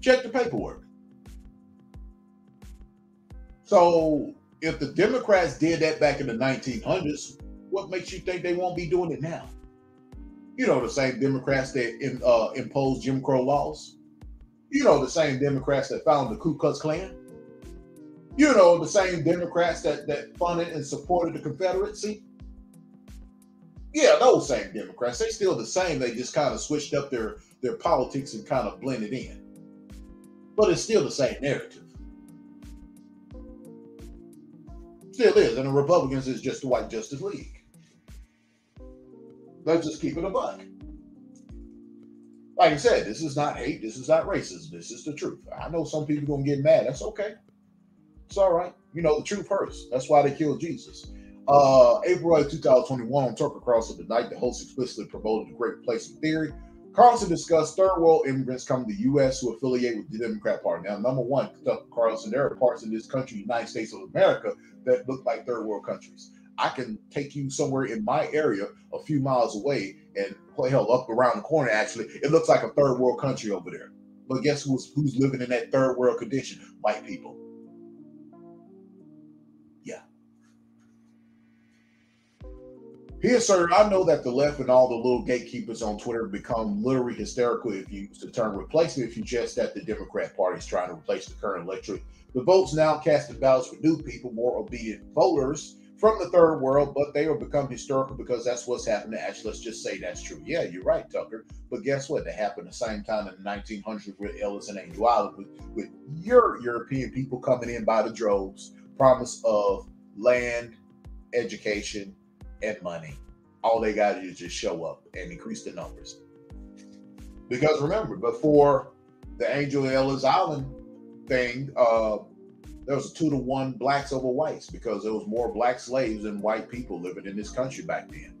Speaker 1: Check the paperwork. So if the Democrats did that back in the 1900s, what makes you think they won't be doing it now? You know, the same Democrats that in, uh, imposed Jim Crow laws. You know, the same Democrats that founded the Ku Klux Klan. You know, the same Democrats that, that funded and supported the Confederacy. Yeah, those same Democrats. They still the same. They just kind of switched up their, their politics and kind of blended in. But it's still the same narrative. Still is. And the Republicans is just the White Justice League. Let's just keep it a buck. Like I said, this is not hate. This is not racism. This is the truth. I know some people gonna get mad. That's okay. It's all right. You know the truth hurts. That's why they killed Jesus. Uh, April 2021 on Tucker Carlson tonight, the host explicitly promoted the Great Replacement Theory. Carlson discussed third world immigrants coming to the U.S. who affiliate with the Democrat Party. Now, number one, Carlson, there are parts of this country, United States of America, that look like third world countries. I can take you somewhere in my area a few miles away and hell up around the corner actually it looks like a third world country over there but guess who's who's living in that third world condition white people yeah He asserted, I know that the left and all the little gatekeepers on Twitter become literally hysterical if you use the term replacement if you suggest that the Democrat Party is trying to replace the current electorate. The votes now casting ballots for new people, more obedient voters from the third world, but they will become historical because that's what's happening. Actually, let's just say that's true. Yeah, you're right, Tucker. But guess what? That happened the same time in the 1900s with Ellis and Angel Island, with, with your European people coming in by the droves, promise of land, education, and money. All they got to do is just show up and increase the numbers. Because remember, before the Angel Ellis Island thing, uh, there was a two to one blacks over whites because there was more black slaves than white people living in this country back then.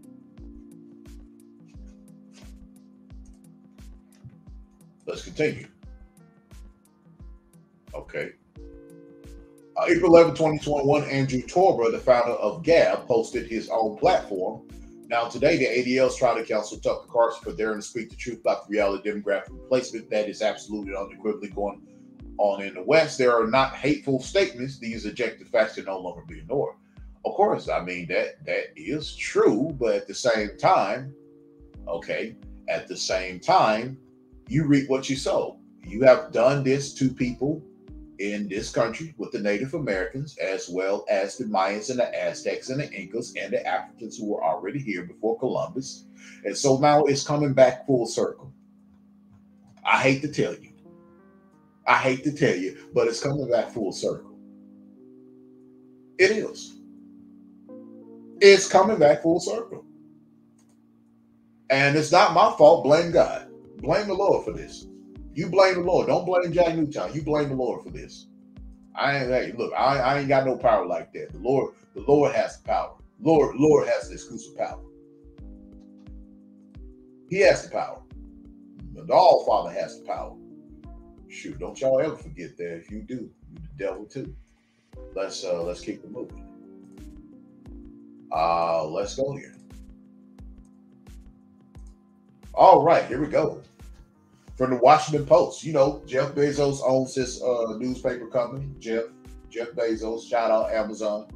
Speaker 1: Let's continue. Okay. Uh, April 11, 2021, Andrew Torba, the founder of Gab, posted his own platform. Now, today, the ADL is trying to counsel Tucker Carlson for daring to speak the truth about the reality demographic replacement that is absolutely unequivocally going on in the West. There are not hateful statements. These objective facts can no longer be ignored. Of course, I mean that that is true, but at the same time, okay, at the same time, you reap what you sow. You have done this to people in this country with the Native Americans, as well as the Mayans and the Aztecs and the Incas and the Africans who were already here before Columbus. And so now it's coming back full circle. I hate to tell you. I hate to tell you, but it's coming back full circle. It is. It's coming back full circle. And it's not my fault. Blame God. Blame the Lord for this. You blame the Lord. Don't blame Jack Newtown. You blame the Lord for this. I ain't hey, look, I, I ain't got no power like that. The Lord, the Lord has the power. Lord, Lord has the exclusive power. He has the power. The All Father has the power. Shoot, don't y'all ever forget that. If you do, you the devil too. Let's uh let's keep it moving. Uh let's go here. All right, here we go from the Washington Post. You know, Jeff Bezos owns this uh, newspaper company. Jeff Jeff Bezos. Shout out Amazon.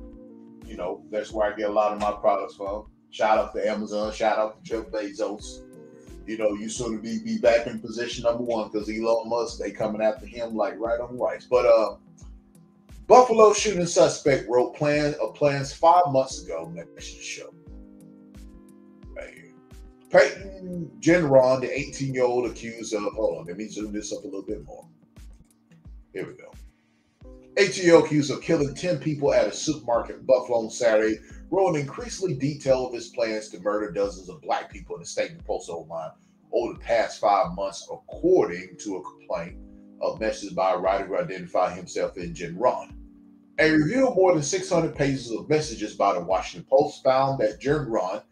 Speaker 1: You know, that's where I get a lot of my products from. Shout out to Amazon. Shout out to Jeff Bezos. You know, you sort of be, be back in position number one because Elon Musk, they coming after him like right on rice. But uh Buffalo shooting suspect wrote plan of uh, plans five months ago. Next show. Peyton Gendron, the 18 year old accused of, hold on, let me zoom this up a little bit more. Here we go. 18 year old accused of killing 10 people at a supermarket in Buffalo on Saturday wrote an increasingly detail of his plans to murder dozens of black people in the statement posted online over the past five months, according to a complaint of messages by a writer who identified himself as Gendron. A review of more than 600 pages of messages by the Washington Post found that Gendron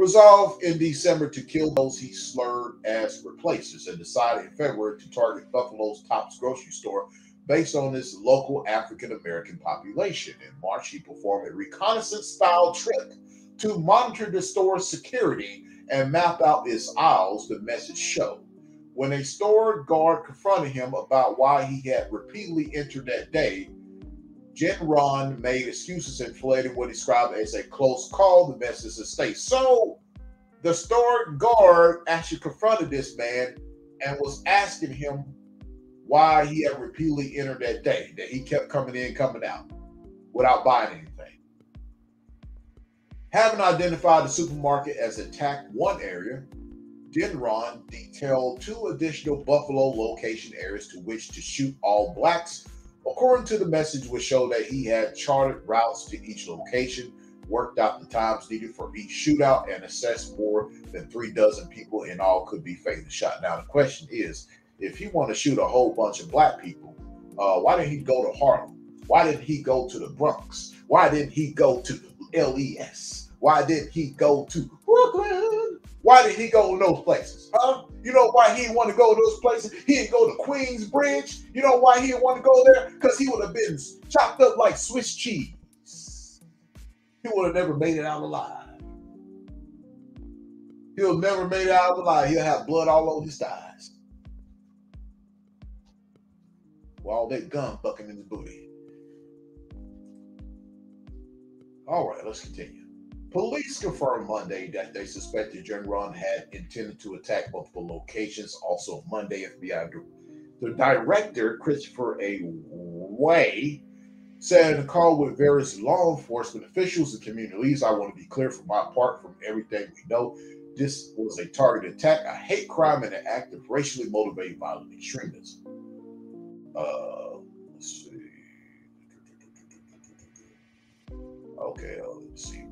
Speaker 1: resolved in December to kill those he slurred as replacements and decided in February to target Buffalo's Tops grocery store based on its local African American population. In March, he performed a reconnaissance style trip to monitor the store's security and map out its aisles, the message showed. When a store guard confronted him about why he had repeatedly entered that day, Gendron made excuses and fled in what he described as a close call. The message states. So the store guard actually confronted this man and was asking him why he had repeatedly entered that day, that he kept coming in, coming out without buying anything. Having identified the supermarket as attacked one area, Gendron detailed two additional Buffalo location areas to which to shoot all blacks According to the message, which showed that he had charted routes to each location, worked out the times needed for each shootout, and assessed more than three dozen people in all could be fatally shot. Now, the question is, if he want to shoot a whole bunch of black people, uh, why didn't he go to Harlem? Why didn't he go to the Bronx? Why didn't he go to LES? Why didn't he go to Brooklyn? Why did he go to those places? Huh? You know why he didn't want to go to those places? He didn't go to Queensbridge. You know why he didn't want to go there? Because he would have been chopped up like Swiss cheese. He would have never made it out alive. He'll never made it out alive. He'll have blood all over his thighs. With all that gum bucking in his booty. All right, let's continue. Police confirmed Monday that they suspected Ron had intended to attack multiple locations. Also, Monday, FBI the director, Christopher A. Wray, said in a call with various law enforcement officials and community leaders, I want to be clear from my part, from everything we know, this was a targeted attack, a hate crime, and an act of racially motivated violent extremism. Uh, let's see. Okay, uh, let's see.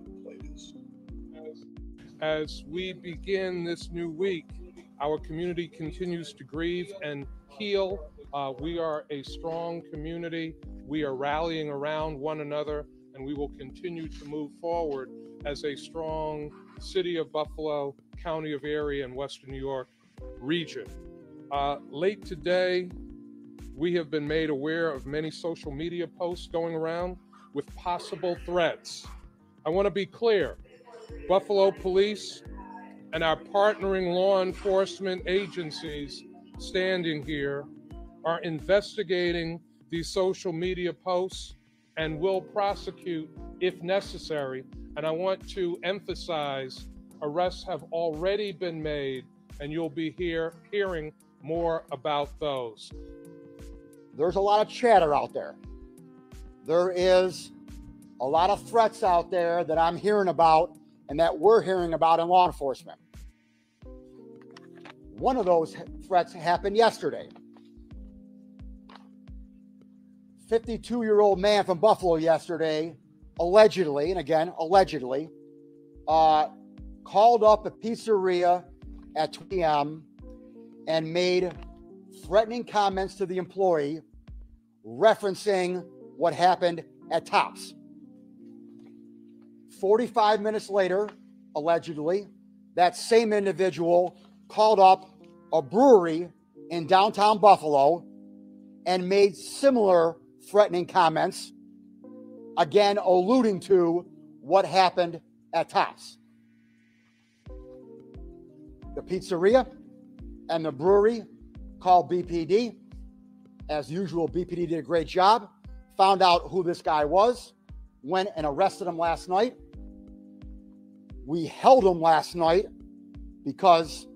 Speaker 2: As we begin this new week, our community continues to grieve and heal. Uh, we are a strong community. We are rallying around one another, and we will continue to move forward as a strong city of Buffalo, county of Erie, and Western New York region. Uh, late today, we have been made aware of many social media posts going around with possible threats. I want to be clear Buffalo Police and our partnering law enforcement agencies standing here are investigating these social media posts and will prosecute if necessary. And I want to emphasize arrests have already been made, and you'll be here hearing more about those.
Speaker 3: There's a lot of chatter out there. There is a lot of threats out there that I'm hearing about and that we're hearing about in law enforcement. One of those threats happened yesterday. 52 year old man from Buffalo yesterday, allegedly, and again, allegedly, uh, called up a pizzeria at 2 p.m. and made threatening comments to the employee referencing what happened at Tops. 45 minutes later, allegedly, that same individual called up a brewery in downtown Buffalo and made similar threatening comments, again, alluding to what happened at Tops. The pizzeria and the brewery called BPD. As usual, BPD did a great job, found out who this guy was, went and arrested him last night. We held him last night because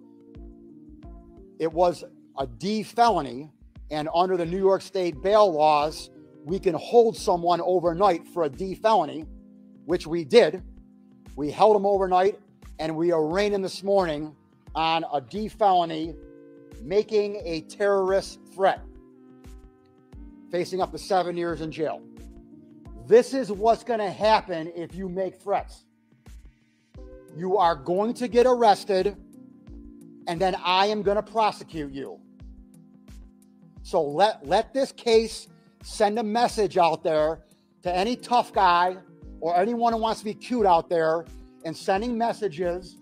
Speaker 3: it was a D felony. And under the New York State bail laws, we can hold someone overnight for a D felony, which we did. We held him overnight and we arraigned him this morning on a D felony making a terrorist threat, facing up to seven years in jail. This is what's going to happen if you make threats. You are going to get arrested and then I am going to prosecute you. So let let this case send a message out there to any tough guy or anyone who wants to be cute out there and sending messages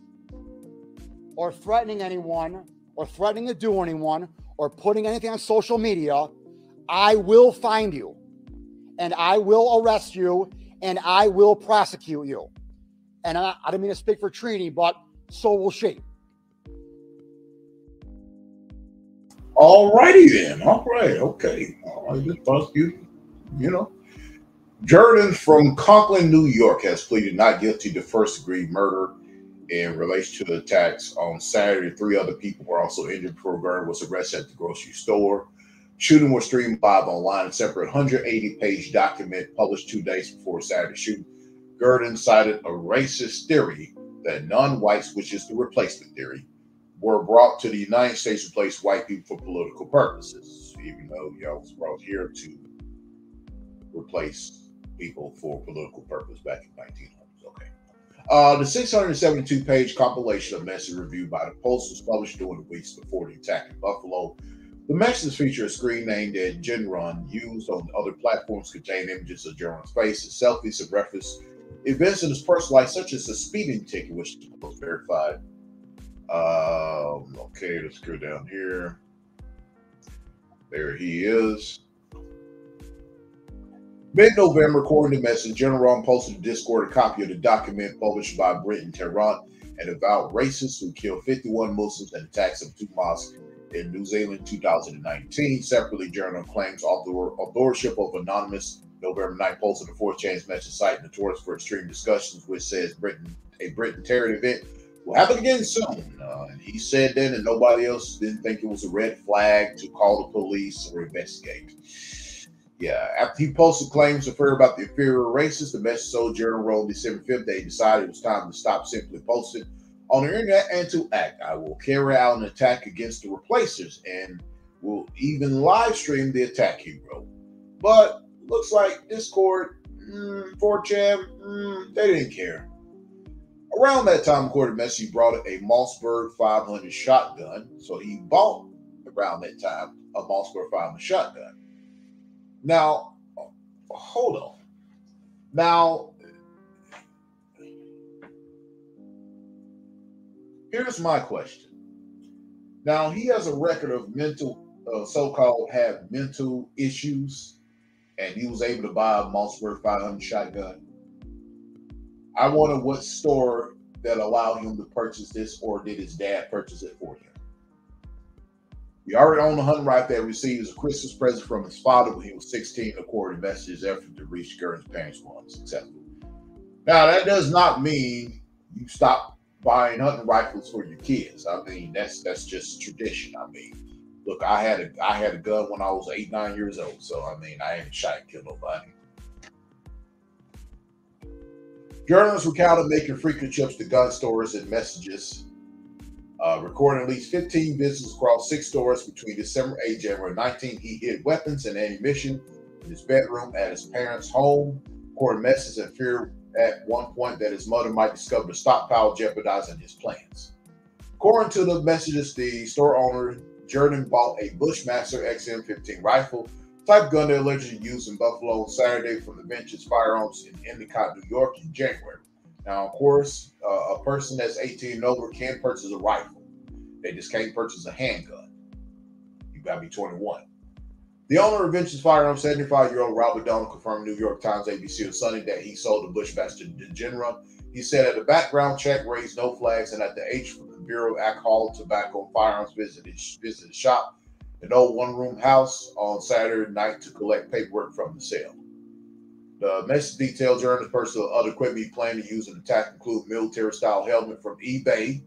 Speaker 3: or threatening anyone or threatening to do anyone or putting anything on social media, I will find you and I will arrest you and I will prosecute you. And I, I don't mean to speak for Trini, but so will she.
Speaker 1: All righty then. All right. Okay. Right. Just you, you know. Jordan from Conklin, New York, has pleaded not guilty to first degree murder in relation to the attacks on Saturday. Three other people were also injured Gendron was arrested at the grocery store. Shooting was streamed live online. A separate 180 page document published two days before Saturday shooting. Gendron cited a racist theory that non whites, which is the replacement theory, were brought to the United States to replace white people for political purposes, even though y'all was brought here to replace people for political purpose back in 1900s. Okay. Uh, the 672 page compilation of message reviewed by the Post was published during the weeks before the attack in Buffalo. The messages feature a screen named that Gendron used on other platforms contain images of Gendron's face and selfies and reference events in his personal life, such as a speeding ticket, which was verified um, okay, let's go down here. There he is. Mid November, according to message, Gendron posted to Discord a copy of the document published by Brenton Tarrant, and avowed racist who killed 51 Muslims in attacks of two mosques in New Zealand 2019. Separately, Journal claims author, authorship of anonymous November 9th posted a 4chan message site notorious for extreme discussions, which says Britain a Britain terror event will happen again soon. Uh, he said then that nobody else didn't think it was a red flag to call the police or investigate. Yeah, after he posted claims of fear about the inferior races, the Message Journal wrote December 5th, they decided it was time to stop simply posting on the internet and to act. I will carry out an attack against the replacers and will even live stream the attack, he wrote. But looks like Discord, mm, 4chan, mm, they didn't care. Around that time, according to Messi, brought a Mossberg 500 shotgun. So he bought around that time a Mossberg 500 shotgun. Now, hold on. Now, here's my question. Now, he has a record of mental, uh, so called have mental issues, and he was able to buy a Mossberg 500 shotgun. I wonder what store that allowed him to purchase this, or did his dad purchase it for him? He already owned a hunting rifle that received as a Christmas present from his father when he was 16, according to messages effort to reach Gendron's parents were unsuccessful. Now, that does not mean you stop buying hunting rifles for your kids. I mean, that's that's just tradition. I mean, look, I had a I had a gun when I was eight, nine years old. So I mean, I ain't shot and killed nobody. Journalists recounted making frequent trips to gun stores and messages uh, recording at least 15 visits across six stores between December 8 and January 19. He hid weapons and ammunition in his bedroom at his parents' home, recording messages and fear at one point that his mother might discover the stockpile, jeopardizing his plans. According to the messages, the store owner, Jordan, bought a Bushmaster XM15 rifle, type gun they allegedly used in Buffalo on Saturday from the Ventures Firearms in Endicott, New York in January. Now, of course, uh, a person that's 18 and over can purchase a rifle. They just can't purchase a handgun. You got to be 21. The owner of Ventures Firearms, 75 year old Robert Donald, confirmed New York Times ABC on Sunday that he sold the Bushmaster Degenera. He said that the background check raised no flags and at the H from the Bureau of Alcohol, Tobacco, and Firearms visited, visited shop, an old one room house, on Saturday night to collect paperwork from the sale. The message details during the personal other equipment he planned to use in the attack include military style helmet from eBay,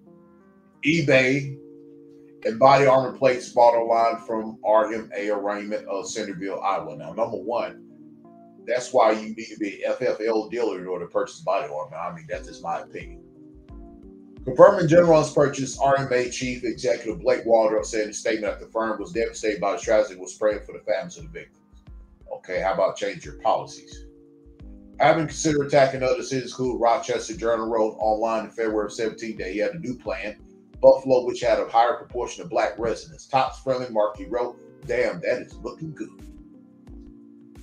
Speaker 1: eBay, and body armor plates bought online from RMA Armament of Centerville, Iowa. Now, number one, that's why you need to be an FFL dealer in order to purchase body armor. I mean, that's just my opinion. Confirming General's purchase, RMA Chief Executive Blake Waldrop said in a statement that the firm was devastated by the tragedy was praying for the families of the victims. Okay, how about change your policies? Having considered attacking other cities, including Rochester, Journal wrote online in February of 17 that he had a new plan. Buffalo, which had a higher proportion of black residents. Tops friendly Markey wrote, Damn, that is looking good.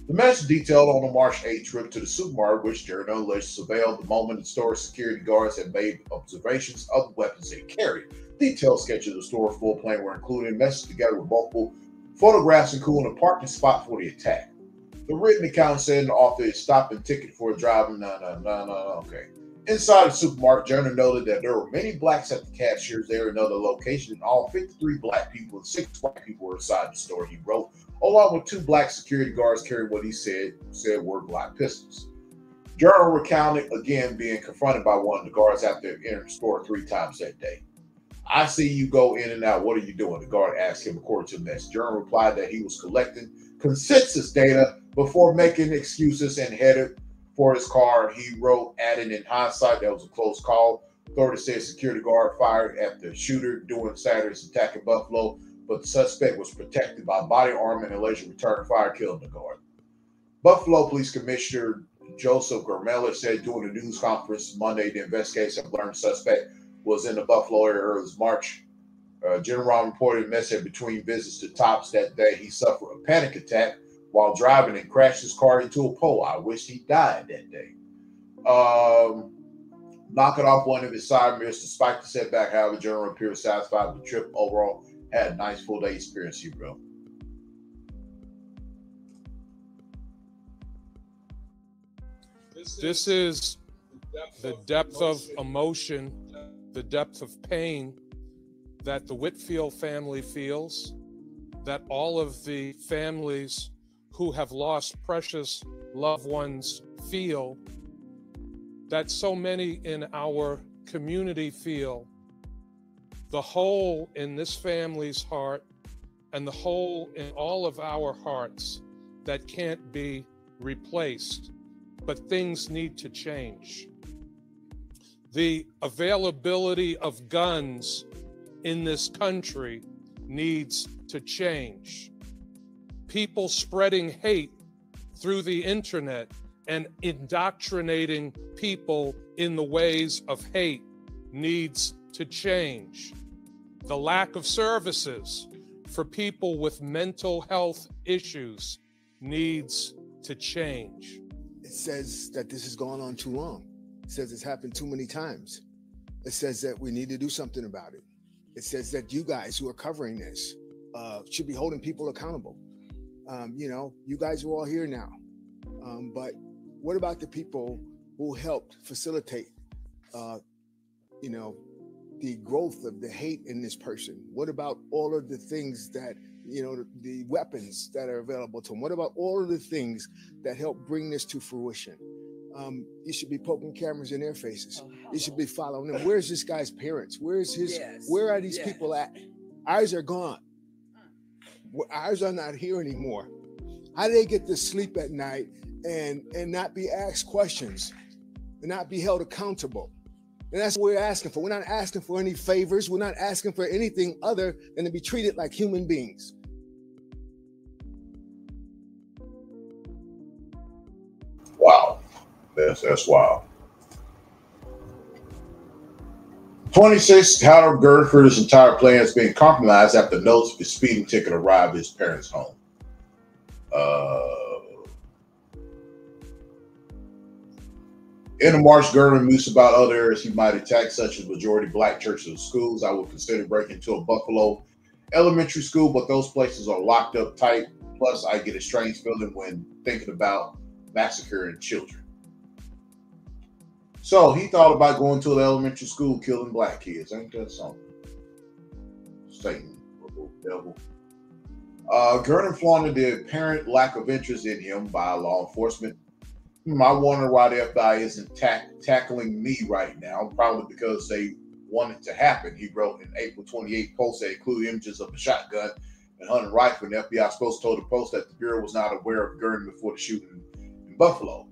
Speaker 1: The message detailed on a March 8 trip to the supermarket, which Journal alleged surveilled the moment the store security guards had made observations of the weapons they carried. Detailed sketches of the store floor plan were included, messaged together with multiple photographs, including a parking spot for the attack. The written account said the author is stopping ticket for a driver. No, no, no, no, okay. Inside the supermarket, Journal noted that there were many blacks at the cashiers there in other locations, and all 53 black people and six white people were inside the store, he wrote, along with two black security guards carrying what he said said were black pistols. Journal recounted again being confronted by one of the guards after entering the store three times that day. I see you go in and out. What are you doing? The guard asked him, according to message. Journal replied that he was collecting consensus data before making excuses and headed for his car. He wrote, adding in hindsight, that was a close call. Authorities said security guard fired at the shooter during Saturday's attack in Buffalo, but the suspect was protected by body armor and alleged return fire, killing the guard. Buffalo Police Commissioner Joseph Gramaglia said during a news conference Monday the investigators have learned suspect was in the Buffalo area early March. Uh, General reported a message between visits to Tops that day he suffered a panic attack while driving and crashed his car into a pole. I wish he died that day. Um, knocking off one of his side mirrors despite the setback. However, General appeared satisfied with the trip overall. Had a nice full day experience here, bro.
Speaker 2: This is the depth of emotion, the depth of pain that the Whitfield family feels, that all of the families who have lost precious loved ones feel, that so many in our community feel, the hole in this family's heart and the hole in all of our hearts that can't be replaced, but things need to change. The availability of guns in this country needs to change. People spreading hate through the internet and indoctrinating people in the ways of hate needs to change. The lack of services for people with mental health issues needs to change.
Speaker 4: It says that this has gone on too long. It says it's happened too many times. It says that we need to do something about it. It says that you guys who are covering this uh, should be holding people accountable. Um, you know, you guys are all here now. Um, but what about the people who helped facilitate, uh, you know, the growth of the hate in this person? What about all of the things that, you know, the weapons that are available to them? What about all of the things that help bring this to fruition? Um, you should be poking cameras in their faces. Oh, you should be following them. Where's this guy's parents? Where's his? Yes. Where are these yes. people at? Ours are gone. Ours are not here anymore. How do they get to sleep at night and and not be asked questions and not be held accountable? And that's what we're asking for. We're not asking for any favors. We're not asking for anything other than to be treated like human beings.
Speaker 1: Wow. That's that's wild. 26, Howard Gurnford's entire plan has been compromised after notes of his speeding ticket arrived at his parents' home. Uh, In the March, Gendron mused about other areas he might attack, such as majority black churches and schools. I would consider breaking into a Buffalo elementary school, but those places are locked up tight. Plus, I get a strange feeling when thinking about massacring children. So he thought about going to an elementary school, killing black kids. Ain't that something? Satan, devil. Uh, Gendron flaunted the apparent lack of interest in him by law enforcement hmm, I wonder why the FBI isn't tackling me right now. Probably because they want it to happen. He wrote in April 28 post that included images of a shotgun and hunting rifle. And the FBI told the Post that the Bureau was not aware of Gendron before the shooting in Buffalo.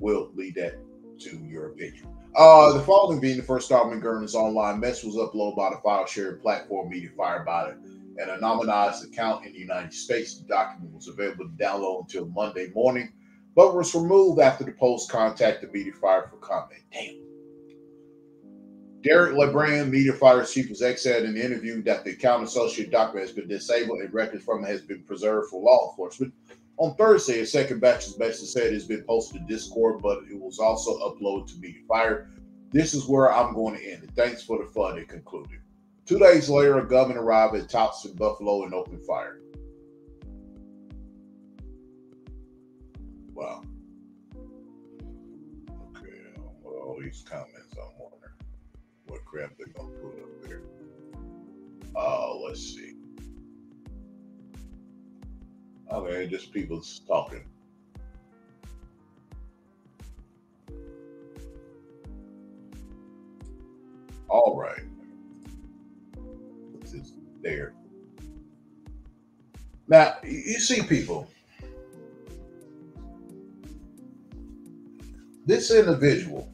Speaker 1: We'll lead that to your opinion. Uh, the following being the first Starman Gendron's online message was uploaded by the file sharing platform Mediafire by the an anonymized account in the United States. The document was available to download until Monday morning, but was removed after the post contacted the Mediafire for comment. Damn. Derek LeBrand, Mediafire's chief exec, said in the interview that the account associated document has been disabled and records from it has been preserved for law enforcement. On Thursday, a second batch of message said it's been posted to Discord, but it was also uploaded to Mediafire. This is where I'm going to end it. Thanks for the fun, it concluded. Two days later, a gunman arrived at Towson, Buffalo, and opened fire. Wow. Okay, well, all these comments, I'm wondering what crap they're gonna put up there. Uh, let's see. Okay, just people talking. All right This is there. Now, you see people. This individual,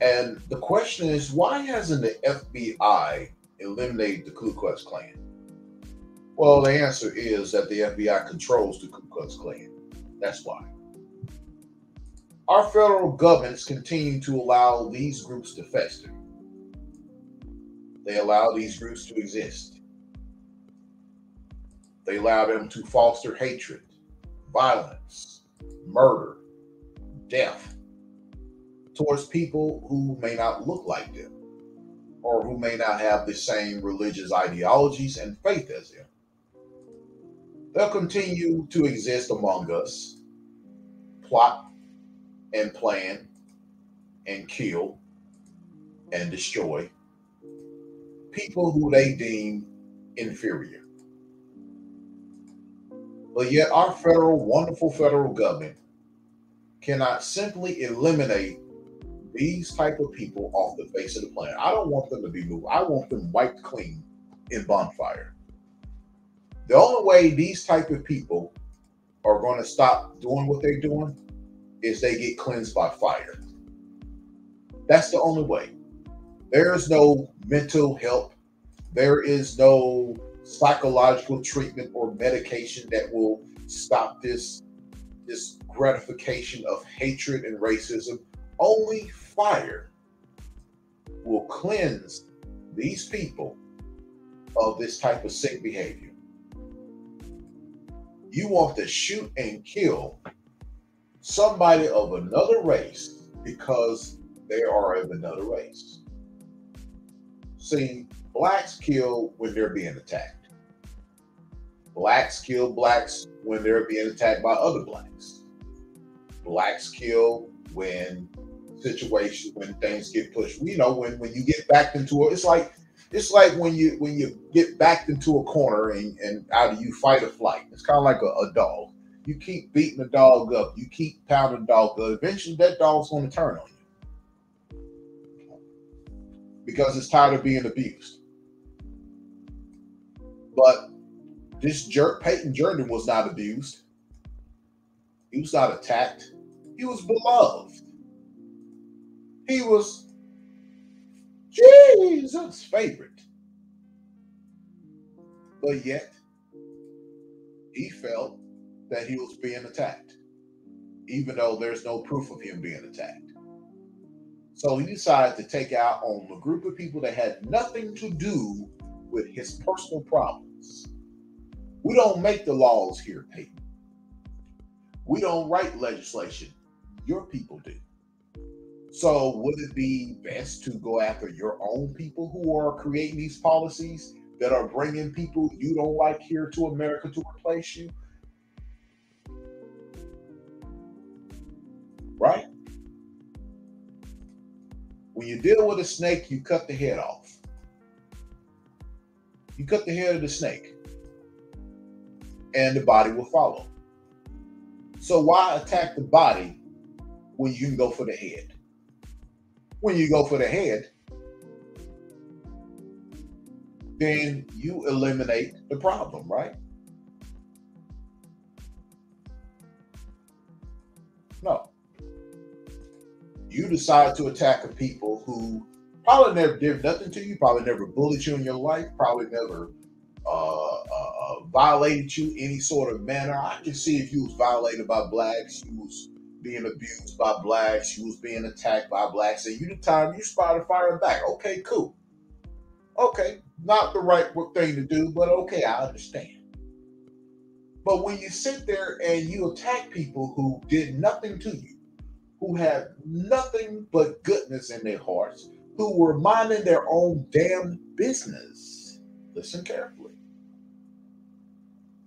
Speaker 1: and the question is, why hasn't the FBI eliminated the Ku Klux Klan? Well, the answer is that the FBI controls the Ku Klux Klan. That's why. Our federal governments continue to allow these groups to fester. They allow these groups to exist. They allow them to foster hatred, violence, murder, death towards people who may not look like them or who may not have the same religious ideologies and faith as them. They'll continue to exist among us, plot and plan and kill and destroy people who they deem inferior. But yet, our federal, wonderful federal government cannot simply eliminate these type of people off the face of the planet. I don't want them to be moved. I want them wiped clean in bonfire. The only way these type of people are going to stop doing what they're doing is they get cleansed by fire. That's the only way. There is no mental help. There is no psychological treatment or medication that will stop this this gratification of hatred and racism. Only fire will cleanse these people of this type of sick behavior. You want to shoot and kill somebody of another race because they are of another race. See, blacks kill when they're being attacked. Blacks kill blacks when they're being attacked by other blacks. Blacks kill when situations when things get pushed. You know, when when you get backed into it, it's like it's like when you when you get backed into a corner and, and of you fight or flight. It's kind of like a, a dog. You keep beating the dog up, you keep pounding the dog up. Eventually, that dog's going to turn on you because it's tired of being abused. But this jerk, Peyton Gendron, was not abused. He was not attacked. He was beloved. He was Jesus' favorite. But yet, he felt that he was being attacked, even though there's no proof of him being attacked. So he decided to take out on a group of people that had nothing to do with his personal problems. We don't make the laws here, Peyton. We don't write legislation. Your people do. So, would it be best to go after your own people who are creating these policies that are bringing people you don't like here to America to replace you? Right? When you deal with a snake, you cut the head off. You cut the head of the snake, and the body will follow. So, why attack the body when you can go for the head? When you go for the head, then you eliminate the problem, right? No. You decide to attack a people who probably never did nothing to you, probably never bullied you in your life, probably never uh, uh, uh violated you any sort of manner. I can see if you was violated by blacks, you was being abused by blacks, you was being attacked by blacks, and you the time you spotted fire back. Okay, cool. Okay, not the right thing to do, but okay, I understand. But when you sit there and you attack people who did nothing to you, who had nothing but goodness in their hearts, who were minding their own damn business, listen carefully.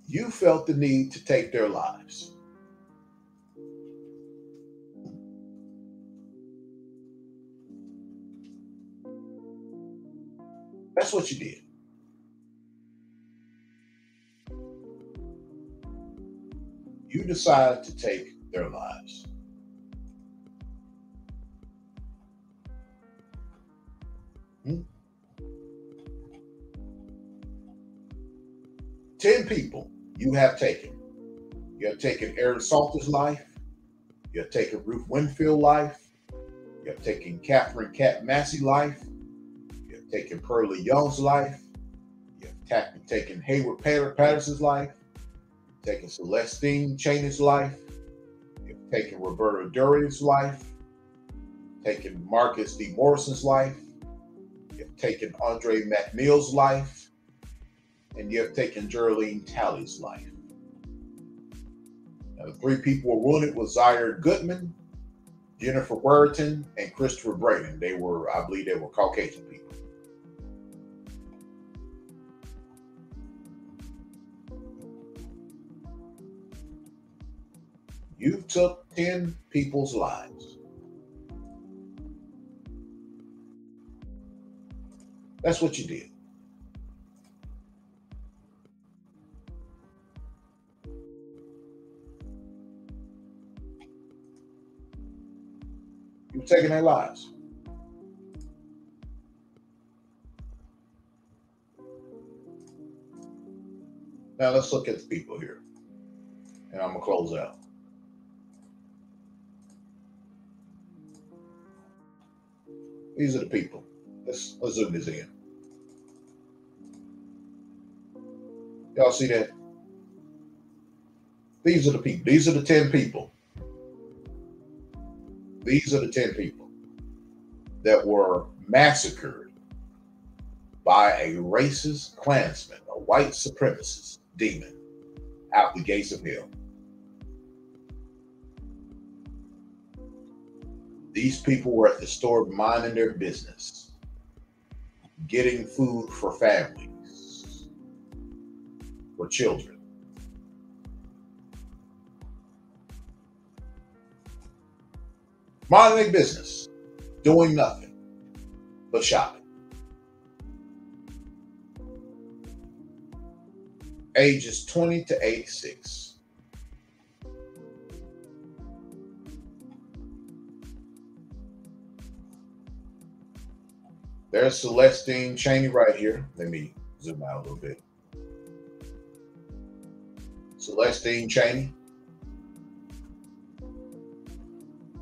Speaker 1: You felt the need to take their lives. That's what you did. You decided to take their lives. Hmm? Ten people you have taken. You have taken Aaron Salter's life. You have taken Ruth Winfield life. You have taken Katherine Cat Massey life taken Pearlie Young's life. You've taken Heyward Patterson's life. Taken Celestine Chaney's life. You've taken Roberta Drury's life. Taken Marcus D. Morrison's life. You've taken Andre Mackniel's life. And you have taken Geraldine Talley's life. Now, the three people were wounded was Zaire Goodman, Jennifer Warrington, and Christopher Braden. They were, I believe, they were Caucasian people. you took 10 people's lives. That's what you did. You were taking their lives. Now let's look at the people here. And I'm going to close out. These are the people. Let's let's zoom this in. Y'all see that? These are the people. These are the 10 people. These are the 10 people that were massacred by a racist Klansman, a white supremacist demon out the gates of hell. These people were at the store minding their business, getting food for families, for children. Minding their business, doing nothing but shopping. Ages 20 to 86. There's Celestine Chaney right here. Let me zoom out a little bit. Celestine Chaney,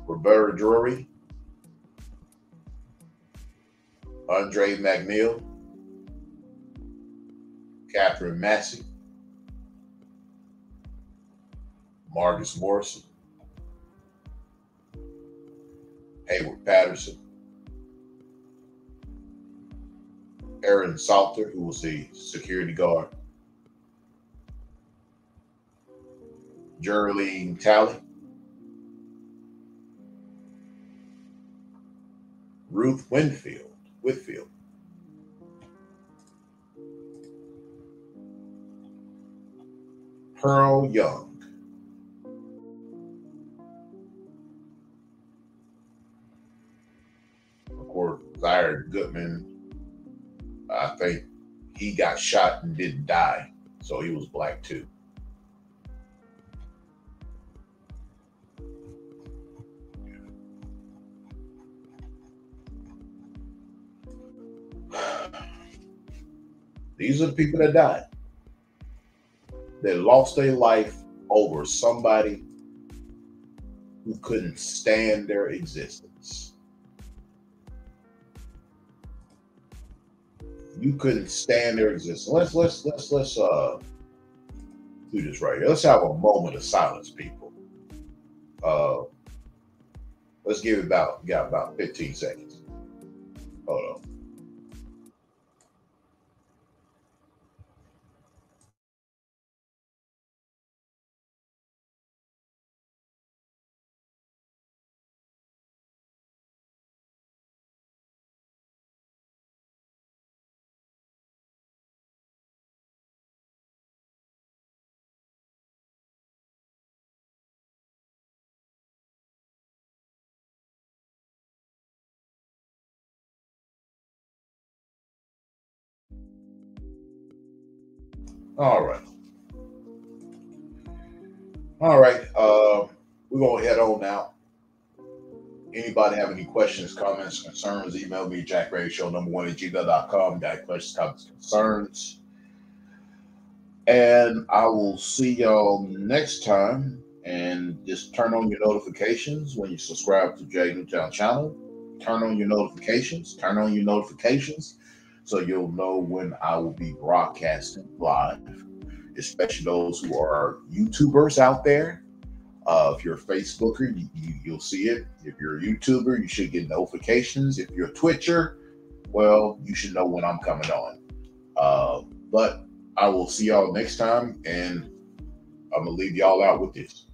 Speaker 1: Roberta Drury. Andre Mackniel. Katherine Massey. Marcus Morrison. Heyward Patterson. Aaron Salter, who was the security guard. Geraldine Talley. Ruth Winfield, Whitfield. Pearl Young. Of course, Zaire Goodman I think he got shot and didn't die, so he was black too. <sighs> These are the people that died. They lost their life over somebody who couldn't stand their existence. You couldn't stand their existence. Let's let's let's let's uh do this right here. Let's have a moment of silence, people. Uh let's give it about got about 15 seconds. Hold on. All right. All right. Uh, we're going to head on now. Anybody have any questions, comments, concerns, email me, Jack Ray Show number one at gmail.com. Got questions, comments, concerns. And I will see y'all next time. And just turn on your notifications when you subscribe to Jay Newtown channel. Turn on your notifications. Turn on your notifications so you'll know when I will be broadcasting live, especially those who are YouTubers out there. Uh, if you're a Facebooker, you, will you, see it. If you're a YouTuber, you should get notifications. If you're a Twitcher, well, you should know when I'm coming on. Uh, but I will see y'all next time, and I'm gonna leave y'all out with this.